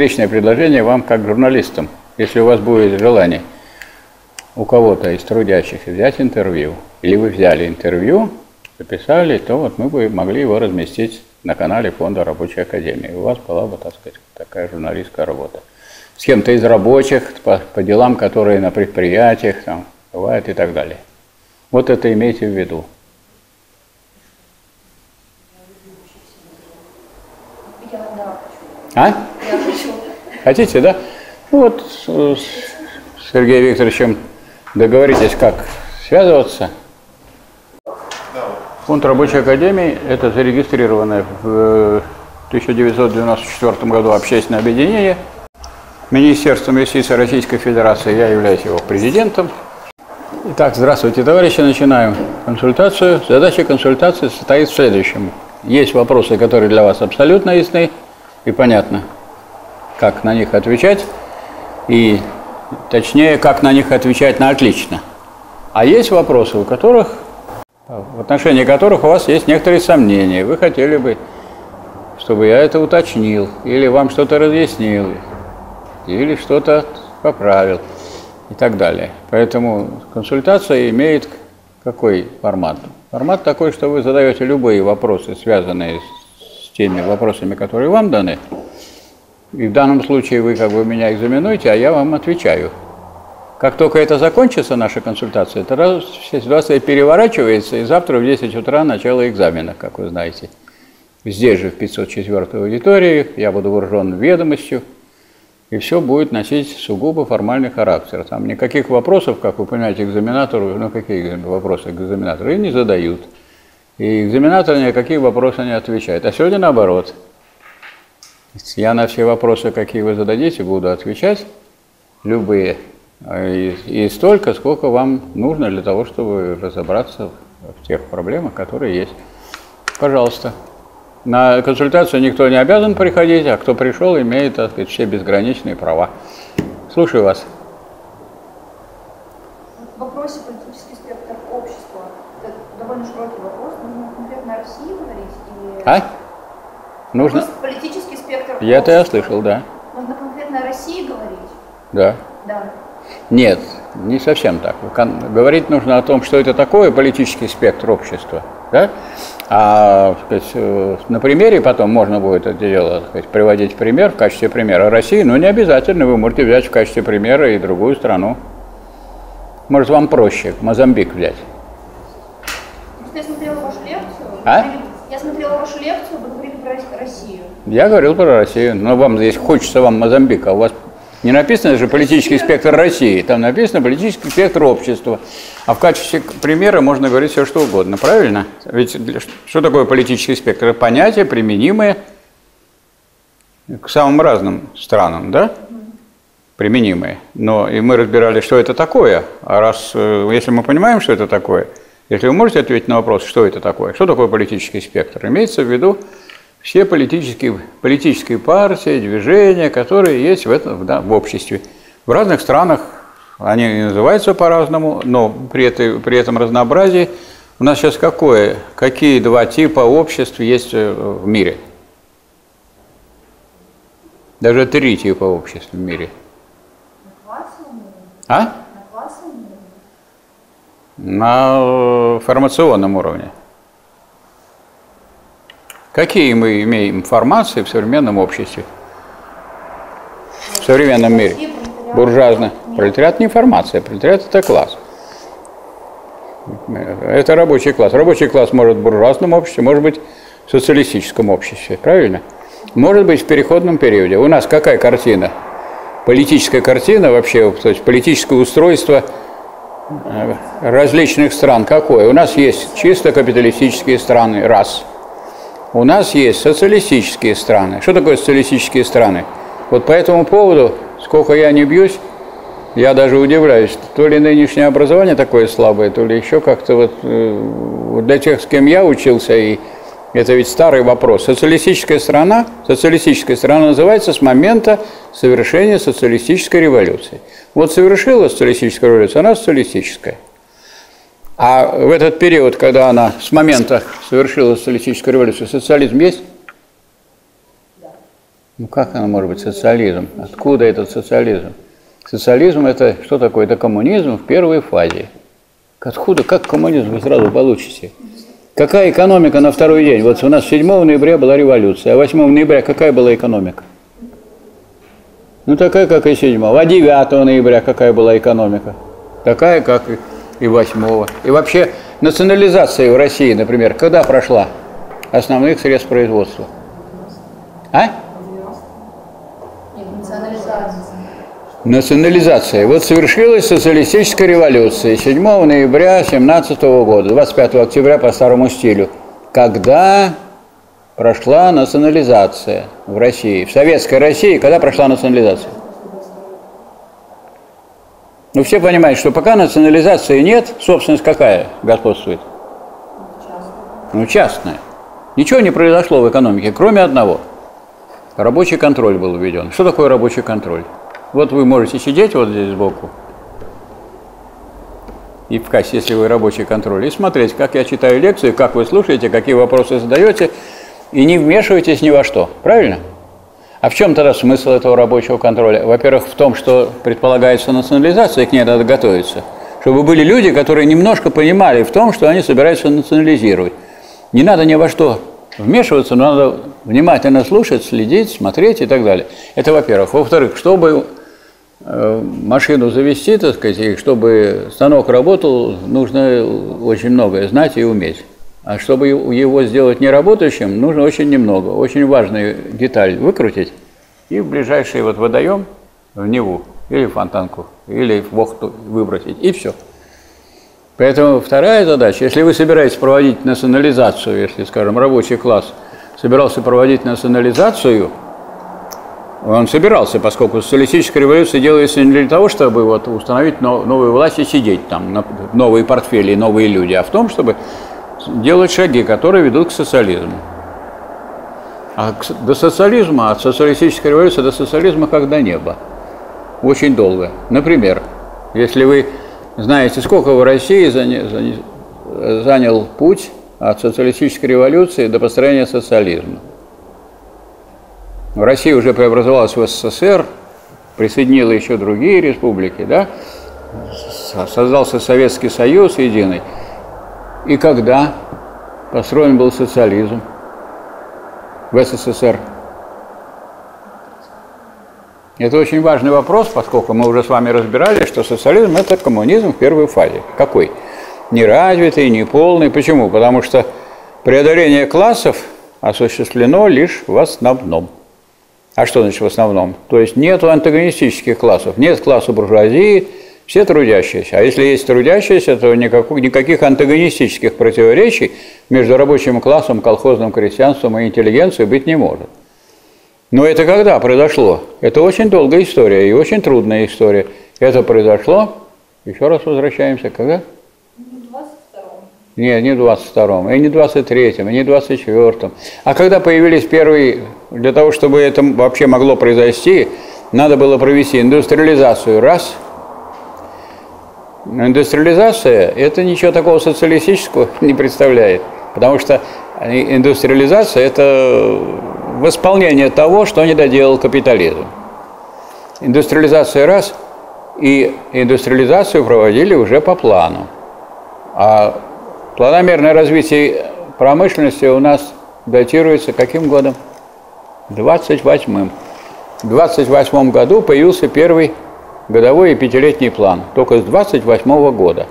встречное предложение вам как журналистам, если у вас будет желание у кого-то из трудящихся взять интервью, или вы взяли интервью, записали, то вот мы бы могли его разместить на канале Фонда Рабочей Академии. У вас была бы, так сказать, такая журналистская работа. С кем-то из рабочих, по, по делам, которые на предприятиях там, бывают и так далее. Вот это имейте в виду. А? Хотите, да? Ну вот с Сергеем Викторовичем договоритесь, как связываться. Фонд рабочей академии – это зарегистрированное в 1994 году общественное объединение Министерством юстиции Российской Федерации. Я являюсь его президентом. Итак, здравствуйте, товарищи. Начинаем консультацию. Задача консультации состоит в следующем. Есть вопросы, которые для вас абсолютно ясны и понятно, как на них отвечать, и точнее, как на них отвечать на отлично. А есть вопросы, у которых, в отношении которых у вас есть некоторые сомнения. Вы хотели бы, чтобы я это уточнил, или вам что-то разъяснил, или что-то поправил и так далее. Поэтому консультация имеет какой формат? Формат такой, что вы задаете любые вопросы, связанные с теми вопросами, которые вам даны, и в данном случае вы как бы меня экзаменуете, а я вам отвечаю. Как только это закончится, наша консультация, тогда вся ситуация переворачивается, и завтра в 10 утра начало экзамена, как вы знаете. Здесь же, в 504 аудитории, я буду вооружен ведомостью, и все будет носить сугубо формальный характер. Там никаких вопросов, как вы понимаете, экзаменатору, ну какие вопросы экзаменатору, и не задают. И экзаменатор никакие вопросы не отвечает. А сегодня наоборот – я на все вопросы, какие вы зададите, буду отвечать, любые, и, и столько, сколько вам нужно для того, чтобы разобраться в тех проблемах, которые есть. Пожалуйста. На консультацию никто не обязан приходить, а кто пришел, имеет так сказать, все безграничные права. Слушаю вас. В вопросе политический спектр общества. Это довольно широкий вопрос. Нужно конкретно о России говорить? А? Нужно... Вопрос Я это я слышал, да. Нужно конкретно о России говорить? Да. Да. Нет, не совсем так. Говорить нужно о том, что это такое политический спектр общества. Да? А сказать, э, на примере потом можно будет это дело сказать, приводить пример в качестве примера России, но не обязательно. Вы можете взять в качестве примера и другую страну. Может, вам проще Мозамбик взять. Я смотрела вашу лекцию. А? Я смотрела вашу лекцию, вы говорили про Россию. Я говорил про Россию, но вам здесь хочется вам Мозамбик, а у вас не написано же политический спектр России, там написано политический спектр общества. А в качестве примера можно говорить все что угодно, правильно? Ведь что такое политический спектр? Это понятие, применимое к самым разным странам, да? Применимые. Но и мы разбирали, что это такое. А раз, э, если мы понимаем, что это такое, если вы можете ответить на вопрос, что это такое, что такое политический спектр, имеется в виду все политические, политические партии, движения, которые есть в, этом, да, в обществе. В разных странах они называются по-разному, но при, этой, при этом разнообразии у нас сейчас какое, какие два типа обществ есть э, в мире? Даже три типа обществ в мире. А? На э, формационном уровне. Какие мы имеем информации в современном обществе? В современном мире? Буржуазно. Пролетариат не информация, пролетариат это класс. Это рабочий класс. Рабочий класс может в буржуазном обществе, может быть в социалистическом обществе, правильно? Может быть в переходном периоде. У нас какая картина? Политическая картина вообще, то есть политическое устройство э, различных стран какое? У нас есть чисто капиталистические страны, раз – у нас есть социалистические страны. Что такое социалистические страны? Вот по этому поводу, сколько я не бьюсь, я даже удивляюсь, то ли нынешнее образование такое слабое, то ли еще как-то вот э, для тех, с кем я учился, и это ведь старый вопрос. Социалистическая страна, социалистическая страна называется с момента совершения социалистической революции. Вот совершила социалистическая революция, она социалистическая. А в этот период, когда она с момента совершила социалистическую революцию, социализм есть? Ну как оно может быть социализм? Откуда этот социализм? Социализм это что такое? Это коммунизм в первой фазе. Откуда, как коммунизм вы сразу получите? Какая экономика на второй день? Вот у нас 7 ноября была революция, а 8 ноября какая была экономика? Ну, такая, как и 7. А 9 ноября какая была экономика? Такая, как и 8. И вообще национализация в России, например, когда прошла основных средств производства? А? Национализация. Вот совершилась социалистическая революция 7 ноября 17 года, 25 октября по старому стилю, когда прошла национализация в России. В Советской России когда прошла национализация? Ну, все понимают, что пока национализации нет, собственность какая господствует? Ну, частная. Ничего не произошло в экономике, кроме одного. Рабочий контроль был введен. Что такое рабочий контроль? Вот вы можете сидеть вот здесь сбоку, и в кассе, если вы рабочий контроль, и смотреть, как я читаю лекции, как вы слушаете, какие вопросы задаете, и не вмешивайтесь ни во что. Правильно? А в чем тогда смысл этого рабочего контроля? Во-первых, в том, что предполагается национализация, и к ней надо готовиться. Чтобы были люди, которые немножко понимали в том, что они собираются национализировать. Не надо ни во что вмешиваться, но надо внимательно слушать, следить, смотреть и так далее. Это во-первых. Во-вторых, чтобы э, машину завести, так сказать, и чтобы станок работал, нужно очень многое знать и уметь. А чтобы его сделать неработающим, нужно очень немного. Очень важную деталь выкрутить и в ближайший вот водоем, в Неву, или в фонтанку, или в Вохту выбросить, и все. Поэтому вторая задача, если вы собираетесь проводить национализацию, если, скажем, рабочий класс собирался проводить национализацию, он собирался, поскольку социалистическая революция делается не для того, чтобы вот установить новую власть и сидеть там, новые портфели, новые люди, а в том, чтобы делать шаги, которые ведут к социализму. А до социализма, от социалистической революции до социализма как до неба. Очень долго. Например, если вы знаете, сколько в России занял путь от социалистической революции до построения социализма. В России уже преобразовалась в СССР, присоединила еще другие республики, да? создался Советский Союз единый – и когда построен был социализм в СССР? Это очень важный вопрос, поскольку мы уже с вами разбирали, что социализм – это коммунизм в первой фазе. Какой? Неразвитый, неполный. Почему? Потому что преодоление классов осуществлено лишь в основном. А что значит в основном? То есть нет антагонистических классов, нет класса буржуазии, все трудящиеся. А если есть трудящиеся, то никаких, никаких антагонистических противоречий между рабочим классом, колхозным крестьянством и интеллигенцией быть не может. Но это когда произошло? Это очень долгая история и очень трудная история. Это произошло, еще раз возвращаемся, когда? Нет, не в 22-м, и не в 23-м, и не в 24-м. А когда появились первые, для того, чтобы это вообще могло произойти, надо было провести индустриализацию, раз – индустриализация – это ничего такого социалистического не представляет, потому что индустриализация – это восполнение того, что не доделал капитализм. Индустриализация раз, и индустриализацию проводили уже по плану. А планомерное развитие промышленности у нас датируется каким годом? 28-м. В 28 году появился первый годовой и пятилетний план, только с 28 года.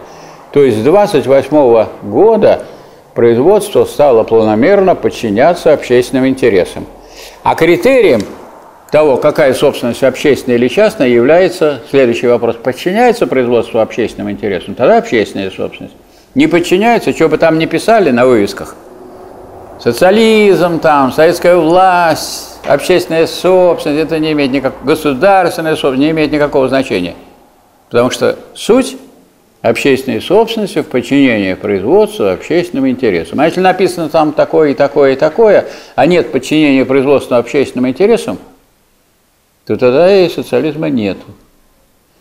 То есть с 28 года производство стало планомерно подчиняться общественным интересам. А критерием того, какая собственность общественная или частная, является следующий вопрос. Подчиняется производство общественным интересам? Тогда общественная собственность. Не подчиняется, что бы там ни писали на вывесках. Социализм там, советская власть, общественная собственность, это не имеет никакого, государственная собственность не имеет никакого значения. Потому что суть общественной собственности в подчинении производству общественным интересам. А если написано там такое и такое и такое, а нет подчинения производству общественным интересам, то тогда и социализма нет.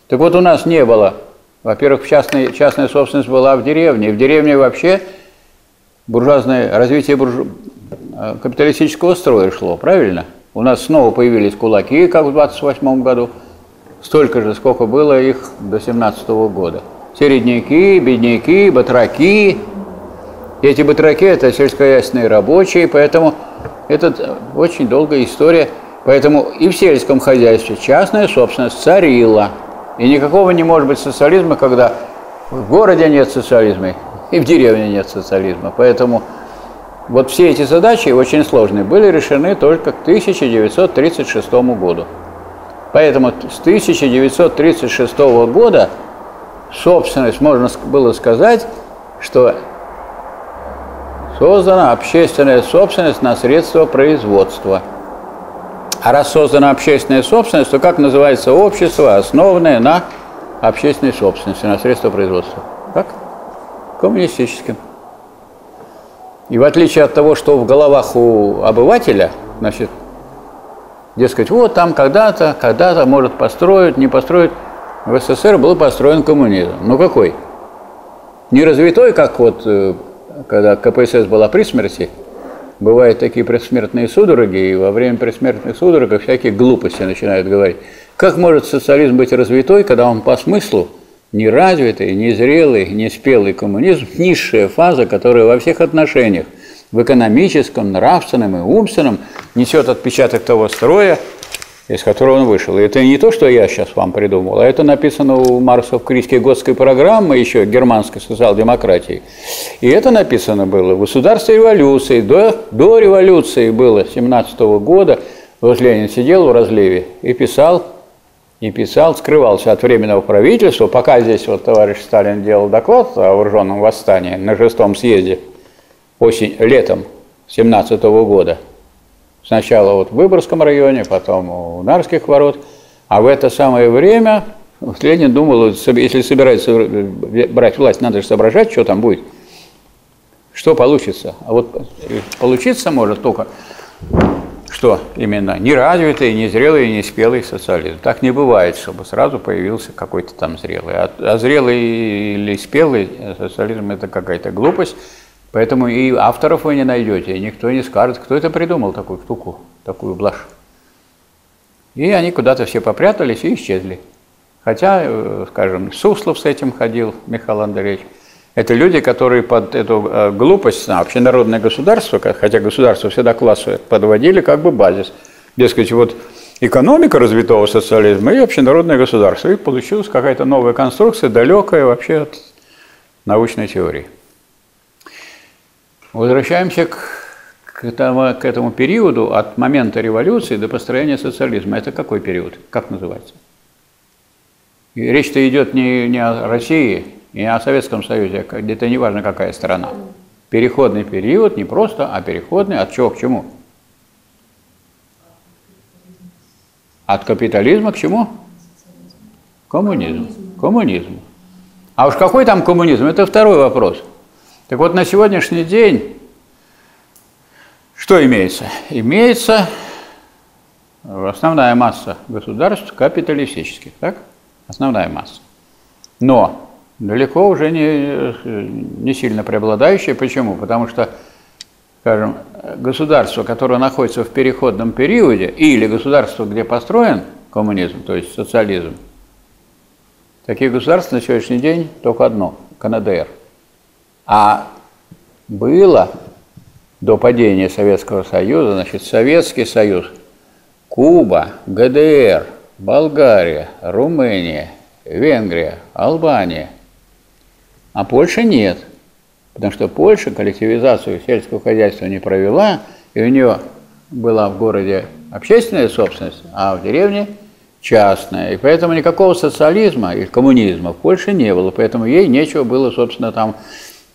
Так вот у нас не было, во-первых, частная, частная собственность была в деревне, в деревне вообще буржуазное развитие буржу... Э, капиталистического строя шло, правильно? У нас снова появились кулаки, как в 28 году. Столько же, сколько было их до 17 года. Середняки, бедняки, батраки. Эти батраки – это сельскохозяйственные рабочие, поэтому это очень долгая история. Поэтому и в сельском хозяйстве частная собственность царила. И никакого не может быть социализма, когда в городе нет социализма и в деревне нет социализма. Поэтому вот все эти задачи, очень сложные, были решены только к 1936 году. Поэтому с 1936 года собственность, можно было сказать, что создана общественная собственность на средства производства. А раз создана общественная собственность, то как называется общество, основанное на общественной собственности, на средства производства? Как? Коммунистическим. И в отличие от того, что в головах у обывателя, значит, дескать, вот там когда-то, когда-то, может, построить, не построить, в СССР был построен коммунизм. Ну какой? Не развитой, как вот, э, когда КПСС была при смерти, бывают такие предсмертные судороги, и во время предсмертных судорог всякие глупости начинают говорить. Как может социализм быть развитой, когда он по смыслу неразвитый, незрелый, неспелый коммунизм – низшая фаза, которая во всех отношениях, в экономическом, нравственном и умственном, несет отпечаток того строя, из которого он вышел. И это не то, что я сейчас вам придумал, а это написано у Маркса в критике Готской программы еще германской социал-демократии. И это написано было в государстве революции, до, до революции было, 17 -го года. Вот Ленин сидел в разливе и писал и писал, скрывался от Временного правительства, пока здесь вот товарищ Сталин делал доклад о вооруженном восстании на шестом съезде осень, летом 17 -го года. Сначала вот в Выборгском районе, потом у Нарских ворот. А в это самое время вот Ленин думал, если собирается брать власть, надо же соображать, что там будет. Что получится? А вот получиться может только что именно неразвитый, незрелый, неспелый социализм. Так не бывает, чтобы сразу появился какой-то там зрелый. А, а зрелый или спелый социализм – это какая-то глупость. Поэтому и авторов вы не найдете, и никто не скажет, кто это придумал такую штуку, такую блажь. И они куда-то все попрятались и исчезли. Хотя, э, скажем, Суслов с этим ходил, Михаил Андреевич – это люди, которые под эту э, глупость на общенародное государство, хотя государство всегда классы подводили как бы базис. Дескать, вот экономика развитого социализма и общенародное государство. И получилась какая-то новая конструкция, далекая вообще от научной теории. Возвращаемся к, к, этому, к этому периоду от момента революции до построения социализма. Это какой период? Как называется? Речь-то идет не, не о России, и о Советском Союзе, это не важно какая страна. Переходный период не просто, а переходный от чего к чему? От капитализма к чему? Коммунизм. Коммунизм. А уж какой там коммунизм, это второй вопрос. Так вот, на сегодняшний день что имеется? Имеется основная масса государств капиталистических, так? Основная масса. Но далеко уже не, не сильно преобладающее. Почему? Потому что, скажем, государство, которое находится в переходном периоде, или государство, где построен коммунизм, то есть социализм, таких государств на сегодняшний день только одно – КНДР. А было до падения Советского Союза, значит, Советский Союз, Куба, ГДР, Болгария, Румыния, Венгрия, Албания – а Польша нет. Потому что Польша коллективизацию сельского хозяйства не провела, и у нее была в городе общественная собственность, а в деревне частная. И поэтому никакого социализма или коммунизма в Польше не было. Поэтому ей нечего было, собственно, там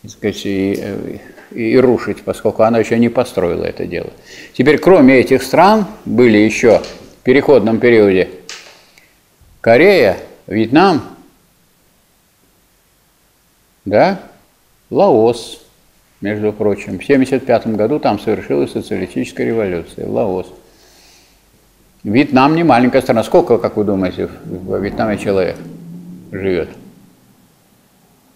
и, и, и рушить, поскольку она еще не построила это дело. Теперь, кроме этих стран, были еще в переходном периоде Корея, Вьетнам, да, Лаос, между прочим. В 1975 году там совершилась социалистическая революция, Лаос. Вьетнам не маленькая страна. Сколько, как вы думаете, в Вьетнаме человек живет?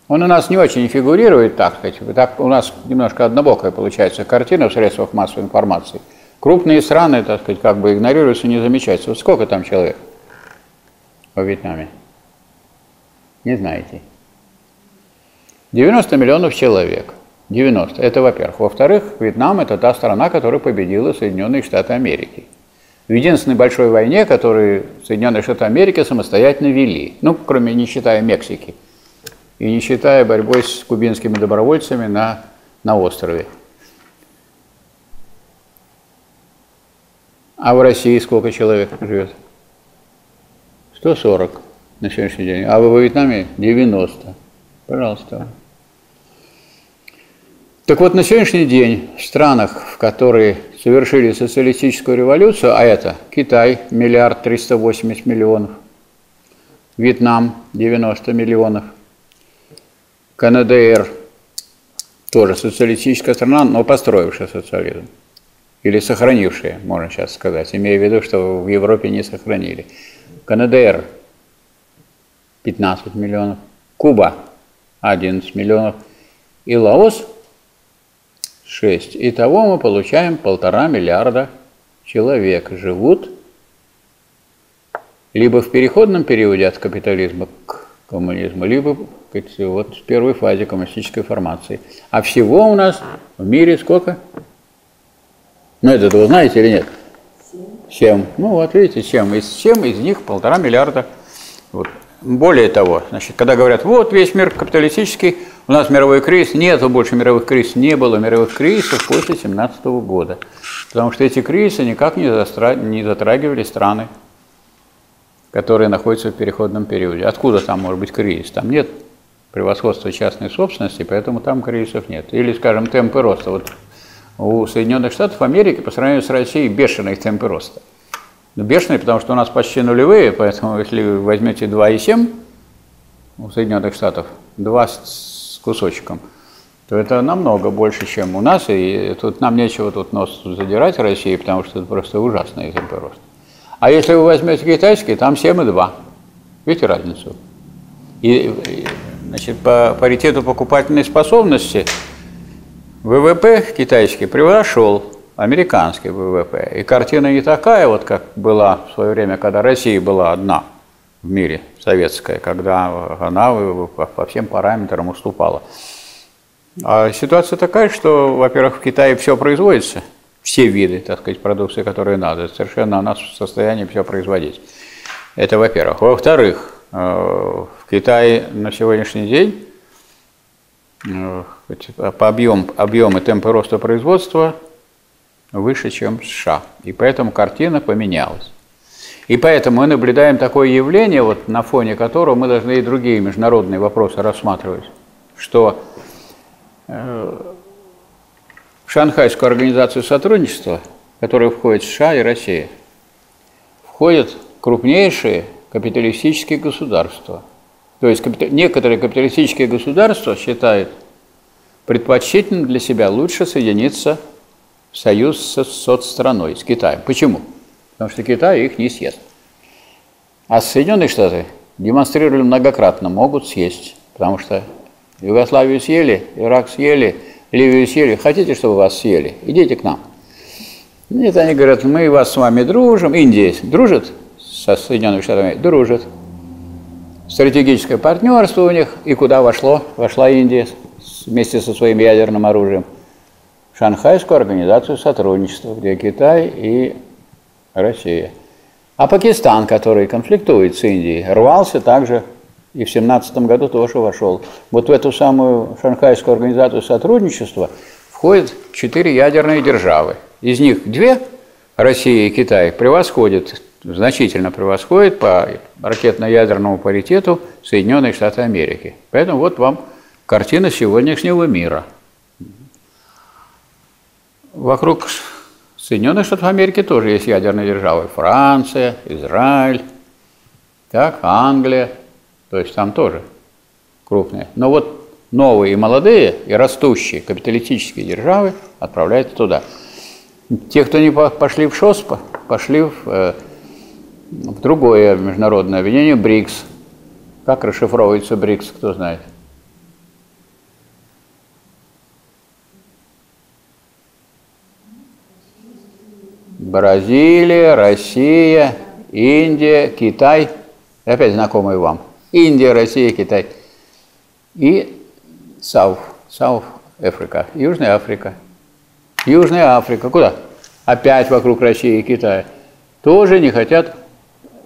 Он у нас не очень фигурирует, так сказать. Так у нас немножко однобокая получается картина в средствах массовой информации. Крупные страны, так сказать, как бы игнорируются, не замечаются. Вот сколько там человек во Вьетнаме? Не знаете. 90 миллионов человек. 90. Это во-первых. Во-вторых, Вьетнам – это та страна, которая победила Соединенные Штаты Америки. В единственной большой войне, которую Соединенные Штаты Америки самостоятельно вели, ну, кроме, не считая Мексики, и не считая борьбой с кубинскими добровольцами на, на острове. А в России сколько человек живет? 140 на сегодняшний день. А во Вьетнаме 90. Пожалуйста. Так вот, на сегодняшний день в странах, в которые совершили социалистическую революцию, а это Китай, миллиард триста восемьдесят миллионов, Вьетнам, 90 миллионов, КНДР, тоже социалистическая страна, но построившая социализм. Или сохранившая, можно сейчас сказать, имея в виду, что в Европе не сохранили. КНДР 15 миллионов, Куба 11 миллионов и Лаос 6. Итого мы получаем полтора миллиарда человек живут либо в переходном периоде от капитализма к коммунизму, либо вот в первой фазе коммунистической формации. А всего у нас в мире сколько? Ну, это вы знаете или нет? Семь. Ну, вот видите, чем из чем из них полтора миллиарда. Вот. Более того, значит, когда говорят, вот весь мир капиталистический, у нас мировой кризис, нет больше мировых кризисов, не было мировых кризисов после 2017 года. Потому что эти кризисы никак не, застра... не затрагивали страны, которые находятся в переходном периоде. Откуда там может быть кризис? Там нет превосходства частной собственности, поэтому там кризисов нет. Или, скажем, темпы роста. Вот у Соединенных Штатов Америки по сравнению с Россией бешеные темпы роста. Ну, бешеные, потому что у нас почти нулевые, поэтому если вы возьмете 2,7 у Соединенных Штатов, 2 кусочком, то это намного больше, чем у нас, и тут нам нечего тут нос задирать России, потому что это просто ужасный темпы роста. А если вы возьмете китайский, там 7,2. Видите разницу? И, значит, по паритету покупательной способности ВВП китайский превзошел американский ВВП. И картина не такая, вот как была в свое время, когда Россия была одна в мире, советская, когда она по всем параметрам уступала. А ситуация такая, что, во-первых, в Китае все производится, все виды, так сказать, продукции, которые надо. Совершенно она в состоянии все производить. Это во-первых. Во-вторых, э, в Китае на сегодняшний день э, по объем, объем и темпы роста производства выше, чем в США. И поэтому картина поменялась. И поэтому мы наблюдаем такое явление, вот, на фоне которого мы должны и другие международные вопросы рассматривать, что э, в Шанхайскую организацию сотрудничества, в которую входит США и Россия, входят крупнейшие капиталистические государства. То есть некоторые капиталистические государства считают предпочтительным для себя лучше соединиться союз с соцстраной, с Китаем. Почему? Потому что Китай их не съест. А Соединенные Штаты демонстрировали многократно, могут съесть, потому что Югославию съели, Ирак съели, Ливию съели. Хотите, чтобы вас съели? Идите к нам. Нет, они говорят, мы вас с вами дружим. Индия дружит со Соединенными Штатами? Дружит. Стратегическое партнерство у них. И куда вошло? Вошла Индия вместе со своим ядерным оружием – Шанхайскую организацию сотрудничества, где Китай и Россия. А Пакистан, который конфликтует с Индией, рвался также и в 17 году тоже вошел. Вот в эту самую Шанхайскую организацию сотрудничества входят четыре ядерные державы. Из них две, Россия и Китай, превосходят, значительно превосходят по ракетно-ядерному паритету Соединенные Штаты Америки. Поэтому вот вам картина сегодняшнего мира – Вокруг Соединенных Штатов Америки тоже есть ядерные державы. Франция, Израиль, так, Англия. То есть там тоже крупные. Но вот новые и молодые и растущие капиталистические державы отправляются туда. Те, кто не пошли в ШОС, пошли в, э, в другое международное объединение БРИКС. Как расшифровывается БРИКС, кто знает? Бразилия, Россия, Индия, Китай. Опять знакомые вам. Индия, Россия, Китай. И Сауф, Сауф Африка, Южная Африка. Южная Африка. Куда? Опять вокруг России и Китая. Тоже не хотят.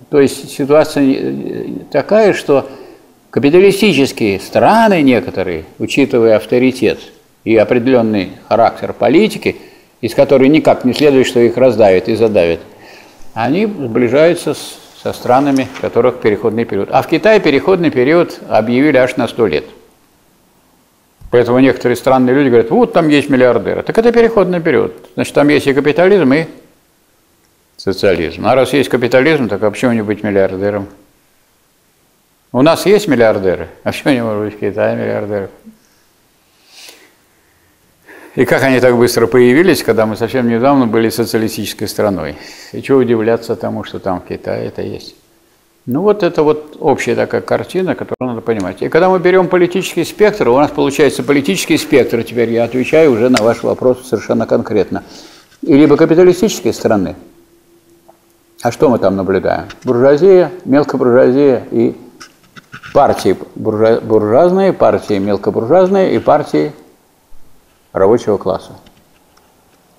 То есть ситуация такая, что капиталистические страны некоторые, учитывая авторитет и определенный характер политики, из которой никак не следует, что их раздавят и задавят, они сближаются с, со странами, в которых переходный период. А в Китае переходный период объявили аж на сто лет. Поэтому некоторые странные люди говорят, вот там есть миллиардеры. Так это переходный период. Значит, там есть и капитализм, и социализм. А раз есть капитализм, так а почему не быть миллиардером? У нас есть миллиардеры, а почему не может быть в Китае миллиардеров? И как они так быстро появились, когда мы совсем недавно были социалистической страной? И чего удивляться тому, что там в Китае это есть? Ну вот это вот общая такая картина, которую надо понимать. И когда мы берем политический спектр, у нас получается политический спектр, теперь я отвечаю уже на ваш вопрос совершенно конкретно, и либо капиталистической страны. А что мы там наблюдаем? Буржуазия, мелкобуржуазия и партии буржуа, буржуазные, партии мелкобуржуазные и партии рабочего класса.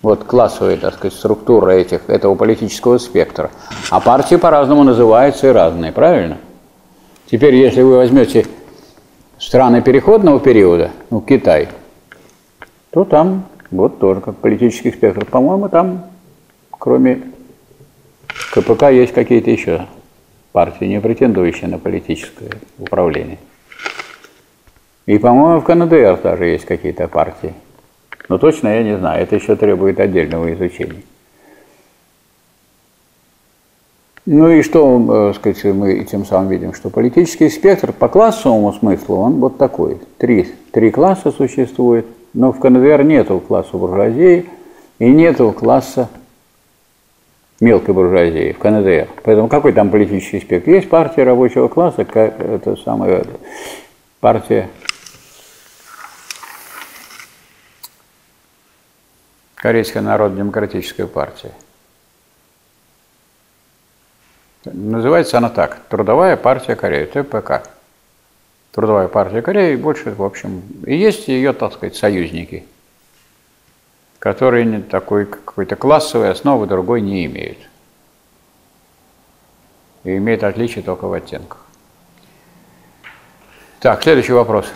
Вот классовая, так сказать, структура этих, этого политического спектра. А партии по-разному называются и разные, правильно? Теперь, если вы возьмете страны переходного периода, ну, Китай, то там вот тоже как политический спектр. По-моему, там, кроме КПК, есть какие-то еще партии, не претендующие на политическое управление. И, по-моему, в КНДР даже есть какие-то партии. Но точно я не знаю, это еще требует отдельного изучения. Ну и что, э, сказать, мы тем самым видим, что политический спектр по классовому смыслу, он вот такой. Три, три класса существует, но в КНДР нету класса буржуазии и нету класса мелкой буржуазии в КНДР. Поэтому какой там политический спектр? Есть партия рабочего класса, как это самая партия Корейская народно-демократическая партия. Называется она так, Трудовая партия Кореи, ТПК. Трудовая партия Кореи, больше, в общем, и есть ее, так сказать, союзники, которые такой какой-то классовой основы другой не имеют. И имеют отличие только в оттенках. Так, следующий вопрос.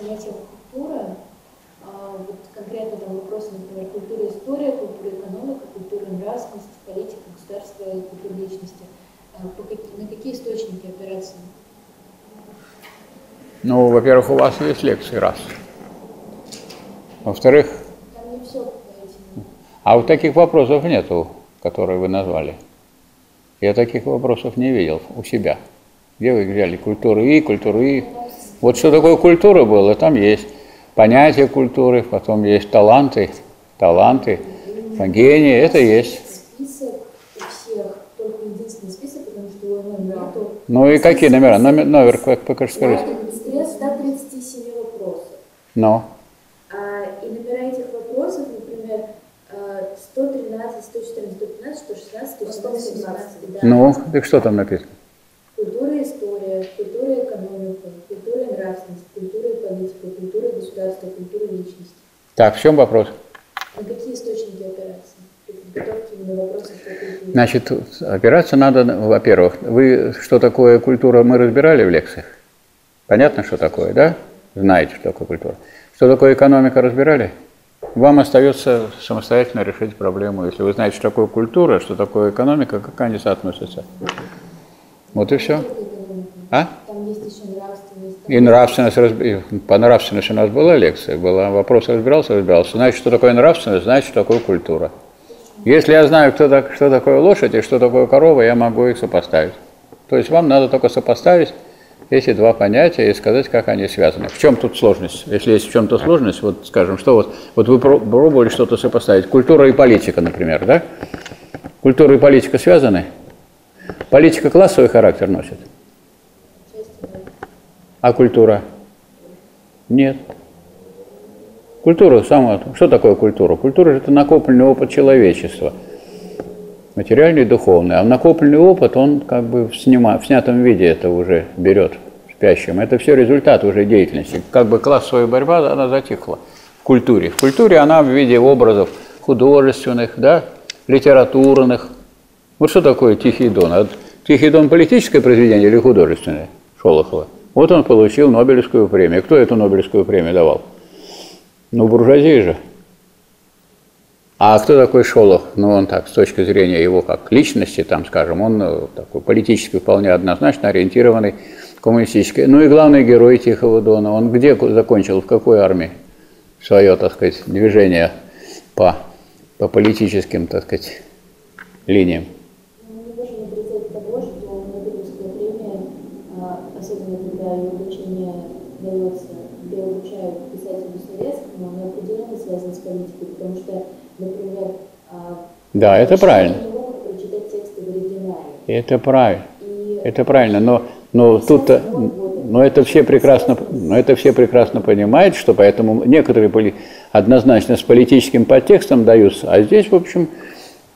Понятием культура, а, вот конкретно там вопросы, например, культура история, культура экономика, культура нравственность, политика, государство и культура личности. А, на какие источники опираться? Ну, во-первых, у вас есть лекции, раз. Во-вторых... Там не все А вот таких вопросов нету, которые вы назвали. Я таких вопросов не видел у себя. Где вы взяли культуру И, культуру И? Вот что такое культура было, там есть понятие культуры, потом есть таланты, таланты, гении, это есть. Ну и какие номера? Номер, номер как покажи, скажите. Быстрее 137 вопросов. Ну. А, и номера этих вопросов, например, 113, 114, 115, 116, 117, 117. Да. Ну, так что там написано? Культура и история, культура и экономика, культура и нравственность, культура и политика, культура и государство, культура и личность. Так, в чем вопрос? На какие источники опираться? Значит, опираться надо, во-первых, вы что такое культура мы разбирали в лекциях? Понятно, что такое, да? Знаете, что такое культура. Что такое экономика разбирали? Вам остается самостоятельно решить проблему. Если вы знаете, что такое культура, что такое экономика, как они соотносятся. Вот и все. А? Там есть еще нравственность. И нравственность, по нравственности у нас была лекция, была, вопрос разбирался, разбирался. Значит, что такое нравственность, значит, что такое культура. Если я знаю, кто, так, что такое лошадь и что такое корова, я могу их сопоставить. То есть вам надо только сопоставить эти два понятия и сказать, как они связаны. В чем тут сложность? Если есть в чем-то сложность, вот скажем, что вот, вот вы пробовали что-то сопоставить. Культура и политика, например, да? Культура и политика связаны? Политика классовый характер носит. А культура? Нет. Культура сама... Что такое культура? Культура – это накопленный опыт человечества. Материальный и духовный. А накопленный опыт, он как бы в, снима, в снятом виде это уже берет спящим. Это все результат уже деятельности. Как бы классовая борьба, она затихла в культуре. В культуре она в виде образов художественных, да, литературных. Вот что такое Тихий Дон? А Тихий Дон политическое произведение или художественное Шолохова? Вот он получил Нобелевскую премию. Кто эту Нобелевскую премию давал? Ну, буржуазия же. А кто такой Шолох? Ну, он так, с точки зрения его как личности, там, скажем, он э, такой политически вполне однозначно ориентированный, коммунистический. Ну и главный герой Тихого Дона, он где закончил, в какой армии свое, так сказать, движение по, по политическим, так сказать, линиям? Потому что, например, а, да, это правильно. Это правильно. И это правильно, но, но тут, но это все прекрасно, но это все прекрасно понимают, что поэтому некоторые были однозначно с политическим подтекстом даются, а здесь, в общем,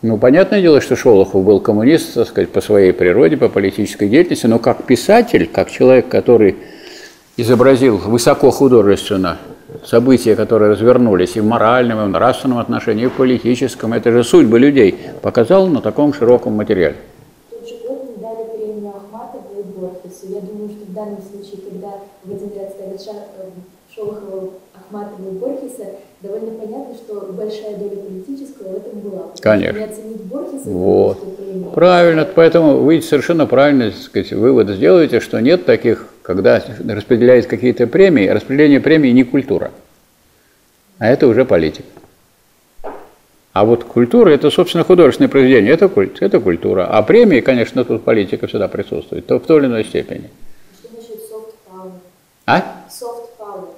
ну, понятное дело, что Шолохов был коммунист, так сказать, по своей природе, по политической деятельности, но как писатель, как человек, который изобразил высоко художественно события, которые развернулись и в моральном, и в нравственном отношении, и в политическом, это же судьбы людей, показал на таком широком материале. Я думаю, что в данном случае, когда в один ряд ставят э, Шолохова, Ахматова и Борхеса, довольно понятно, что большая доля политического в этом была. Конечно. Не оценить Борхеса, вот. Правильно, поэтому вы совершенно правильно сказать, вывод сделаете, что нет таких когда распределяют какие-то премии, распределение премий не культура, а это уже политика. А вот культура – это, собственно, художественное произведение, это, культ, это культура. А премии, конечно, тут политика всегда присутствует, то в той или иной степени. Что насчет soft power? А? Soft power.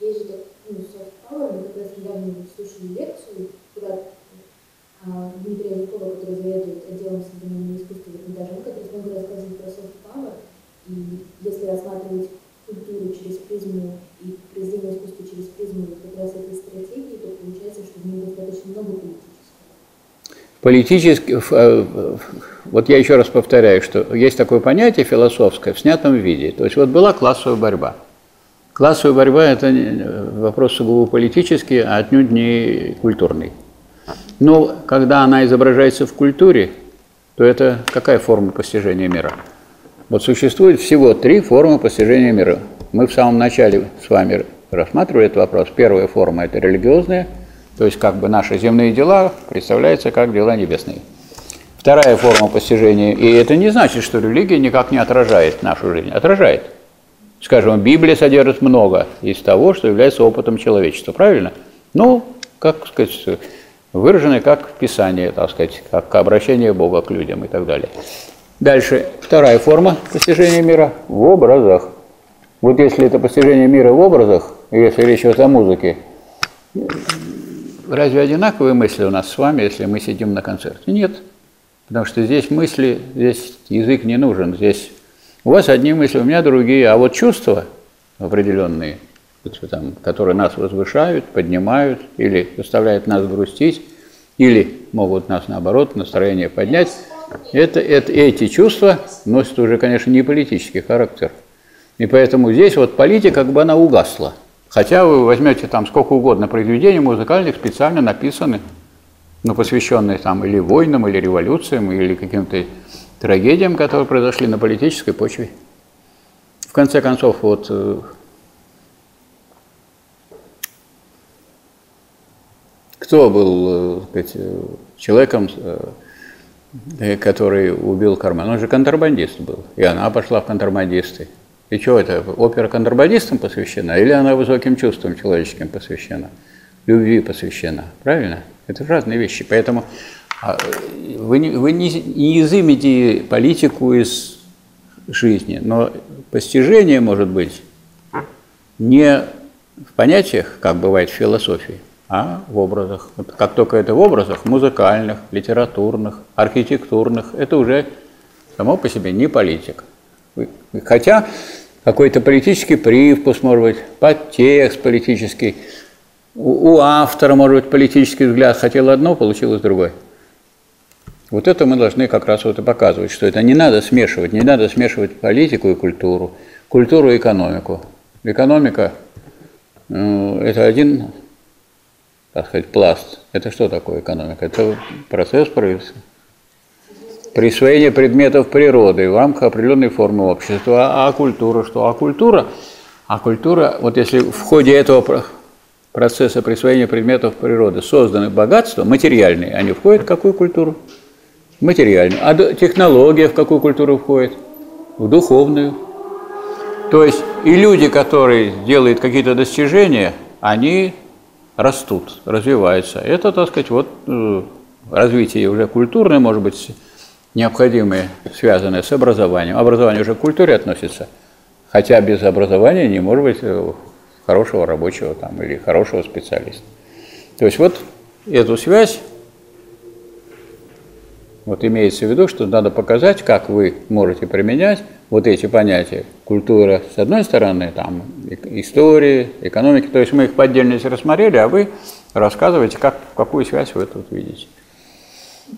Есть же ну, soft power, мы как раз недавно слушали лекцию, куда а, Дмитрия Языкова, который заведует отделом современного искусства в Эрмитаже, он как раз много рассказывает про soft power, и если рассматривать культуру через призму и произведение искусства через призму как раз этой стратегии, то получается, что в нем достаточно много политического. Политически, э, вот я еще раз повторяю, что есть такое понятие философское в снятом виде. То есть вот была классовая борьба. Классовая борьба – это вопрос сугубо политический, а отнюдь не культурный. Но когда она изображается в культуре, то это какая форма постижения мира? Вот существует всего три формы постижения мира. Мы в самом начале с вами рассматривали этот вопрос. Первая форма – это религиозная, то есть как бы наши земные дела представляются как дела небесные. Вторая форма постижения, и это не значит, что религия никак не отражает нашу жизнь. Отражает. Скажем, Библия содержит много из того, что является опытом человечества, правильно? Ну, как сказать, выраженное как Писание, так сказать, как обращение Бога к людям и так далее. Дальше, вторая форма постижения мира в образах. Вот если это постижение мира в образах, если речь идет о музыке, разве одинаковые мысли у нас с вами, если мы сидим на концерте? Нет. Потому что здесь мысли, здесь язык не нужен. Здесь у вас одни мысли, у меня другие, а вот чувства определенные, там, которые нас возвышают, поднимают или заставляют нас грустить, или могут нас, наоборот, настроение поднять, это, это, эти чувства носят уже, конечно, не политический характер. И поэтому здесь вот политика как бы она угасла. Хотя вы возьмете там сколько угодно произведений музыкальных, специально написаны, ну, посвященные там или войнам, или революциям, или каким-то трагедиям, которые произошли на политической почве. В конце концов, вот кто был, э, сказать, э, человеком, который убил Кармен. Он же контрабандист был. И она пошла в контрабандисты. И что это, опера контрабандистам посвящена? Или она высоким чувствам человеческим посвящена? Любви посвящена. Правильно? Это разные вещи. Поэтому а, вы не, вы не, не изымите политику из жизни, но постижение может быть не в понятиях, как бывает в философии, а в образах. Вот как только это в образах музыкальных, литературных, архитектурных, это уже само по себе не политика. Хотя какой-то политический привкус, может быть, подтекст политический. У, у автора, может быть, политический взгляд хотел одно, получилось другое. Вот это мы должны как раз вот и показывать, что это не надо смешивать, не надо смешивать политику и культуру, культуру и экономику. Экономика ну, это один, так сказать, пласт. Это что такое экономика? Это процесс присвоения предметов природы в рамках определенной формы общества. А, а культура что? А культура, а культура, вот если в ходе этого процесса присвоения предметов природы созданы богатства материальные, они входят в какую культуру? материальную. А технология в какую культуру входит? В духовную. То есть и люди, которые делают какие-то достижения, они растут, развиваются. Это, так сказать, вот э, развитие уже культурное, может быть, необходимое, связанное с образованием. Образование уже к культуре относится, хотя без образования не может быть э, хорошего рабочего там, или хорошего специалиста. То есть вот эту связь вот имеется в виду, что надо показать, как вы можете применять вот эти понятия. Культура, с одной стороны, там, истории, экономики, то есть мы их по отдельности рассмотрели, а вы рассказываете, как, какую связь вы тут видите.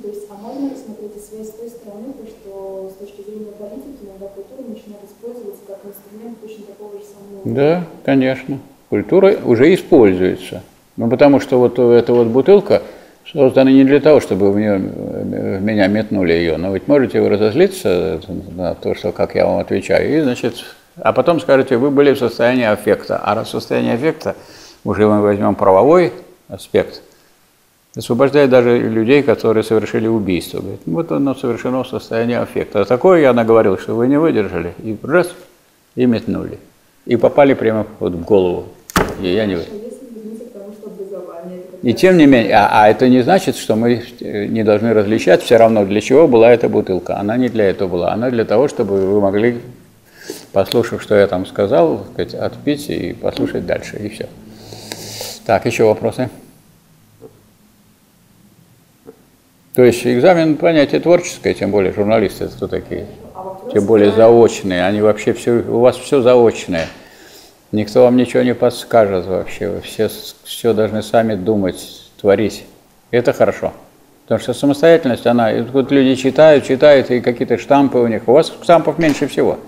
То есть, а можно рассмотреть связь с той стороны, то, что с точки зрения политики иногда культура начинает использоваться как инструмент точно такого же самого? Да, конечно. Культура уже используется. Ну, потому что вот эта вот бутылка – созданы не для того, чтобы в, нее, в меня метнули ее, но ведь можете вы разозлиться на то, что как я вам отвечаю, и, значит, а потом скажете, вы были в состоянии аффекта. А раз в состоянии аффекта, уже мы возьмем правовой аспект, освобождает даже людей, которые совершили убийство. Говорит, вот оно совершено в состоянии аффекта. А такое я наговорил, что вы не выдержали, и раз, и метнули. И попали прямо вот в голову. И я не выдержал. И тем не менее, а, а это не значит, что мы не должны различать все равно, для чего была эта бутылка. Она не для этого была, она для того, чтобы вы могли, послушав, что я там сказал, сказать, отпить и послушать дальше, и все. Так, еще вопросы? То есть экзамен понятие творческое, тем более журналисты это кто такие? Тем более заочные, они вообще все, у вас все заочное. Никто вам ничего не подскажет вообще. Вы все, все должны сами думать, творить. Это хорошо. Потому что самостоятельность, она, вот люди читают, читают, и какие-то штампы у них. У вас штампов меньше всего.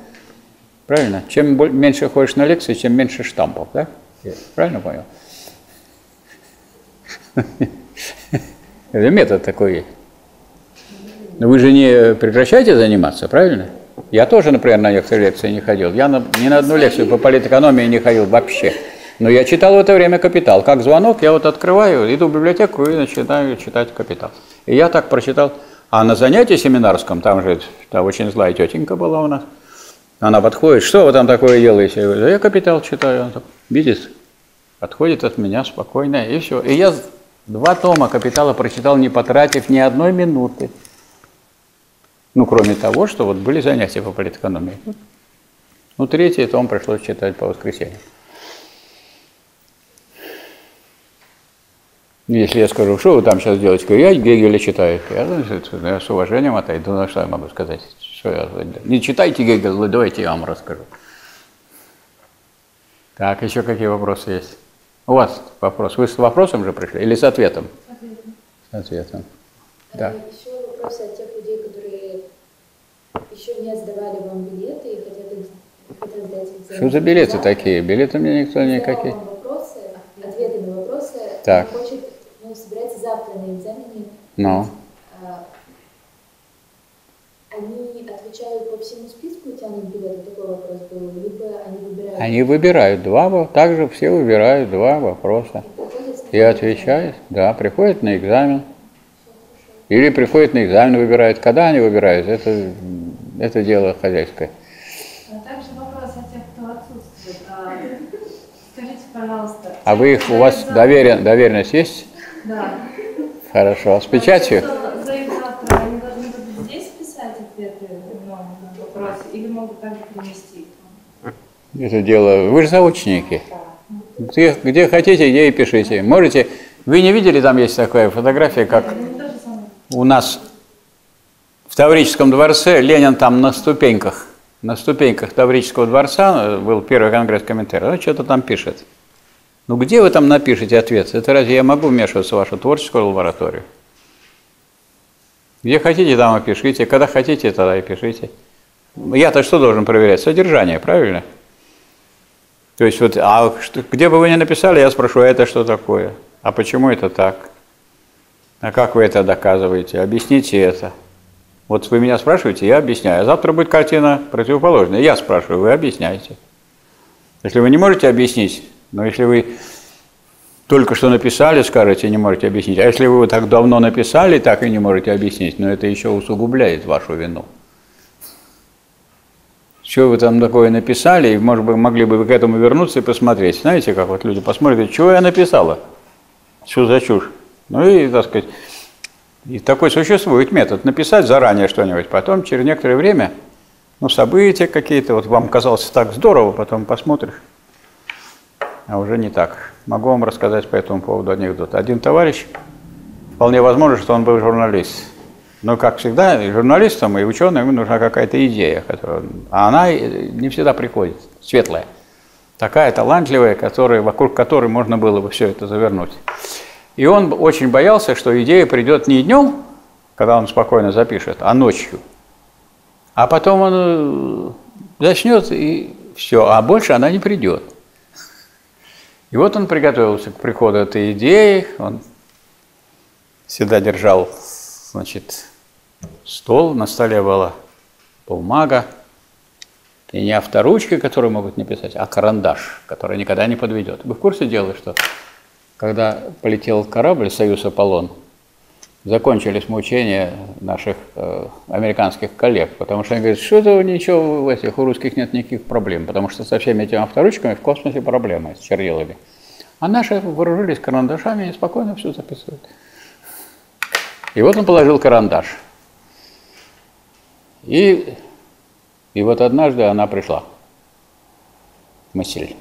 Правильно? Чем меньше ходишь на лекции, тем меньше штампов, да? Правильно понял? Это метод такой Но вы же не прекращаете заниматься, правильно? Я тоже, например, на некоторые лекции не ходил. Я на, ни на одну лекцию по политэкономии не ходил вообще. Но я читал в это время «Капитал». Как звонок, я вот открываю, иду в библиотеку и начинаю читать «Капитал». И я так прочитал. А на занятии семинарском, там же та очень злая тетенька была у нас, она подходит, что вы там такое делаете? Я говорю, я «Капитал» читаю. Он так, видит, отходит от меня спокойно, и все. И я два тома «Капитала» прочитал, не потратив ни одной минуты. Ну, кроме того, что вот были занятия по политэкономии. Ну, третий том пришлось читать по воскресеньям. Если я скажу, что вы там сейчас делаете, я Гегеля читаю. Я, я с уважением отойду, ну, что я могу сказать? Что я, не читайте Гегеля, давайте я вам расскажу. Так, еще какие вопросы есть? У вас вопрос. Вы с вопросом же пришли или с ответом? Ответом. С ответом. Да. Еще вопросы от тех еще не сдавали вам билеты и хотят, их, хотят сдать экзамен. Что за билеты Завтра. такие? Билеты мне никто не никакие. вам вопросы, ответы на вопросы. Так. Он хочет, ну, собирается завтра на экзамене. Ну. А, они отвечают по всему списку, тянут билеты, такой вопрос был, либо они выбирают? Они выбирают два, также все выбирают два вопроса. И, и отвечают, да, приходят на экзамен. Или приходят на экзамен, выбирают. Когда они выбирают, это это дело хозяйское. А также вопрос о тех, кто отсутствует. А, скажите, пожалуйста. А вы их, у вас доверен, доверенность есть? Да. Хорошо. А с печатью? А за их завтра они должны будут здесь писать ответы на вопросы или могут также принести Это дело... Вы же заочники. Где, где хотите, где и пишите. Можете... Вы не видели, там есть такая фотография, как у нас Таврическом дворце Ленин там на ступеньках на ступеньках Таврического дворца был первый конгресс комментариев, он что-то там пишет. Ну где вы там напишете ответ? Это разве я могу вмешиваться в вашу творческую лабораторию? Где хотите, там и пишите. Когда хотите, тогда и пишите. Я-то что должен проверять? Содержание, правильно? То есть вот, а что, где бы вы ни написали, я спрошу, а это что такое? А почему это так? А как вы это доказываете? Объясните это. Вот вы меня спрашиваете, я объясняю. А завтра будет картина противоположная. Я спрашиваю, вы объясняете. Если вы не можете объяснить, но если вы только что написали, скажете, не можете объяснить. А если вы так давно написали, так и не можете объяснить, но это еще усугубляет вашу вину. Что вы там такое написали, и, может быть, могли бы вы к этому вернуться и посмотреть. Знаете, как вот люди посмотрят, что я написала, что за чушь. Ну и, так сказать, и такой существует метод написать заранее что-нибудь, потом через некоторое время, ну, события какие-то, вот вам казалось так здорово, потом посмотришь, а уже не так. Могу вам рассказать по этому поводу анекдот. Один товарищ, вполне возможно, что он был журналист. Но, как всегда, журналистам, и ученым нужна какая-то идея, которая, а она не всегда приходит, светлая. Такая талантливая, которая, вокруг которой можно было бы все это завернуть. И он очень боялся, что идея придет не днем, когда он спокойно запишет, а ночью. А потом он э, заснет, и все, а больше она не придет. И вот он приготовился к приходу этой идеи, он всегда держал, значит, стол, на столе была бумага, и не авторучка, которую могут написать, а карандаш, который никогда не подведет. Вы в курсе дела, что когда полетел корабль «Союз Аполлон», закончились мучения наших э, американских коллег, потому что они говорят, что это ничего в этих у русских нет никаких проблем, потому что со всеми этими авторучками в космосе проблемы с чернилами. А наши вооружились карандашами и спокойно все записывают. И вот он положил карандаш. И, и вот однажды она пришла, мысль.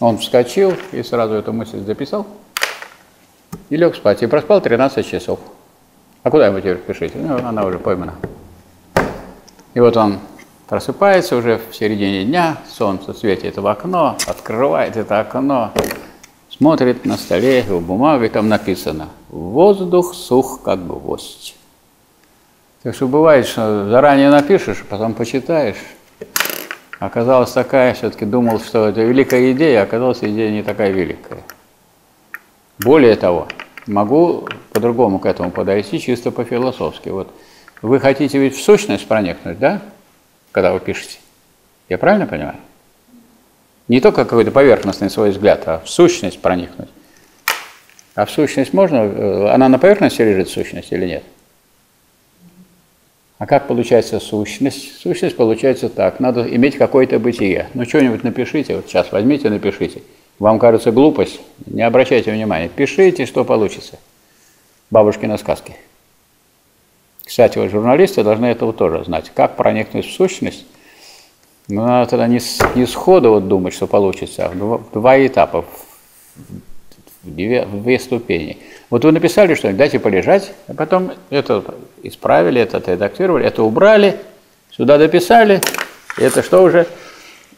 Он вскочил и сразу эту мысль записал и лег спать. И проспал 13 часов. А куда ему теперь пишите? Ну, она уже поймана. И вот он просыпается уже в середине дня, солнце светит в окно, открывает это окно, смотрит на столе, его бумага, и там написано «Воздух сух, как гвоздь». Так что бывает, что заранее напишешь, потом почитаешь, оказалась такая, все-таки думал, что это великая идея, а оказалась идея не такая великая. Более того, могу по-другому к этому подойти, чисто по-философски. Вот вы хотите ведь в сущность проникнуть, да, когда вы пишете? Я правильно понимаю? Не только какой-то поверхностный свой взгляд, а в сущность проникнуть. А в сущность можно, э, она на поверхности лежит, сущность или нет? А как получается сущность? Сущность получается так, надо иметь какое-то бытие. Ну, что-нибудь напишите, вот сейчас возьмите, напишите. Вам кажется глупость, не обращайте внимания. Пишите, что получится. Бабушкины сказки. Кстати, вот журналисты должны этого тоже знать. Как проникнуть в сущность? Ну, надо тогда не, не сходу вот думать, что получится, а в два, в два этапа, в две, в две ступени. Вот вы написали что-нибудь, дайте полежать, а потом это исправили, это отредактировали, это убрали, сюда дописали, и это что уже?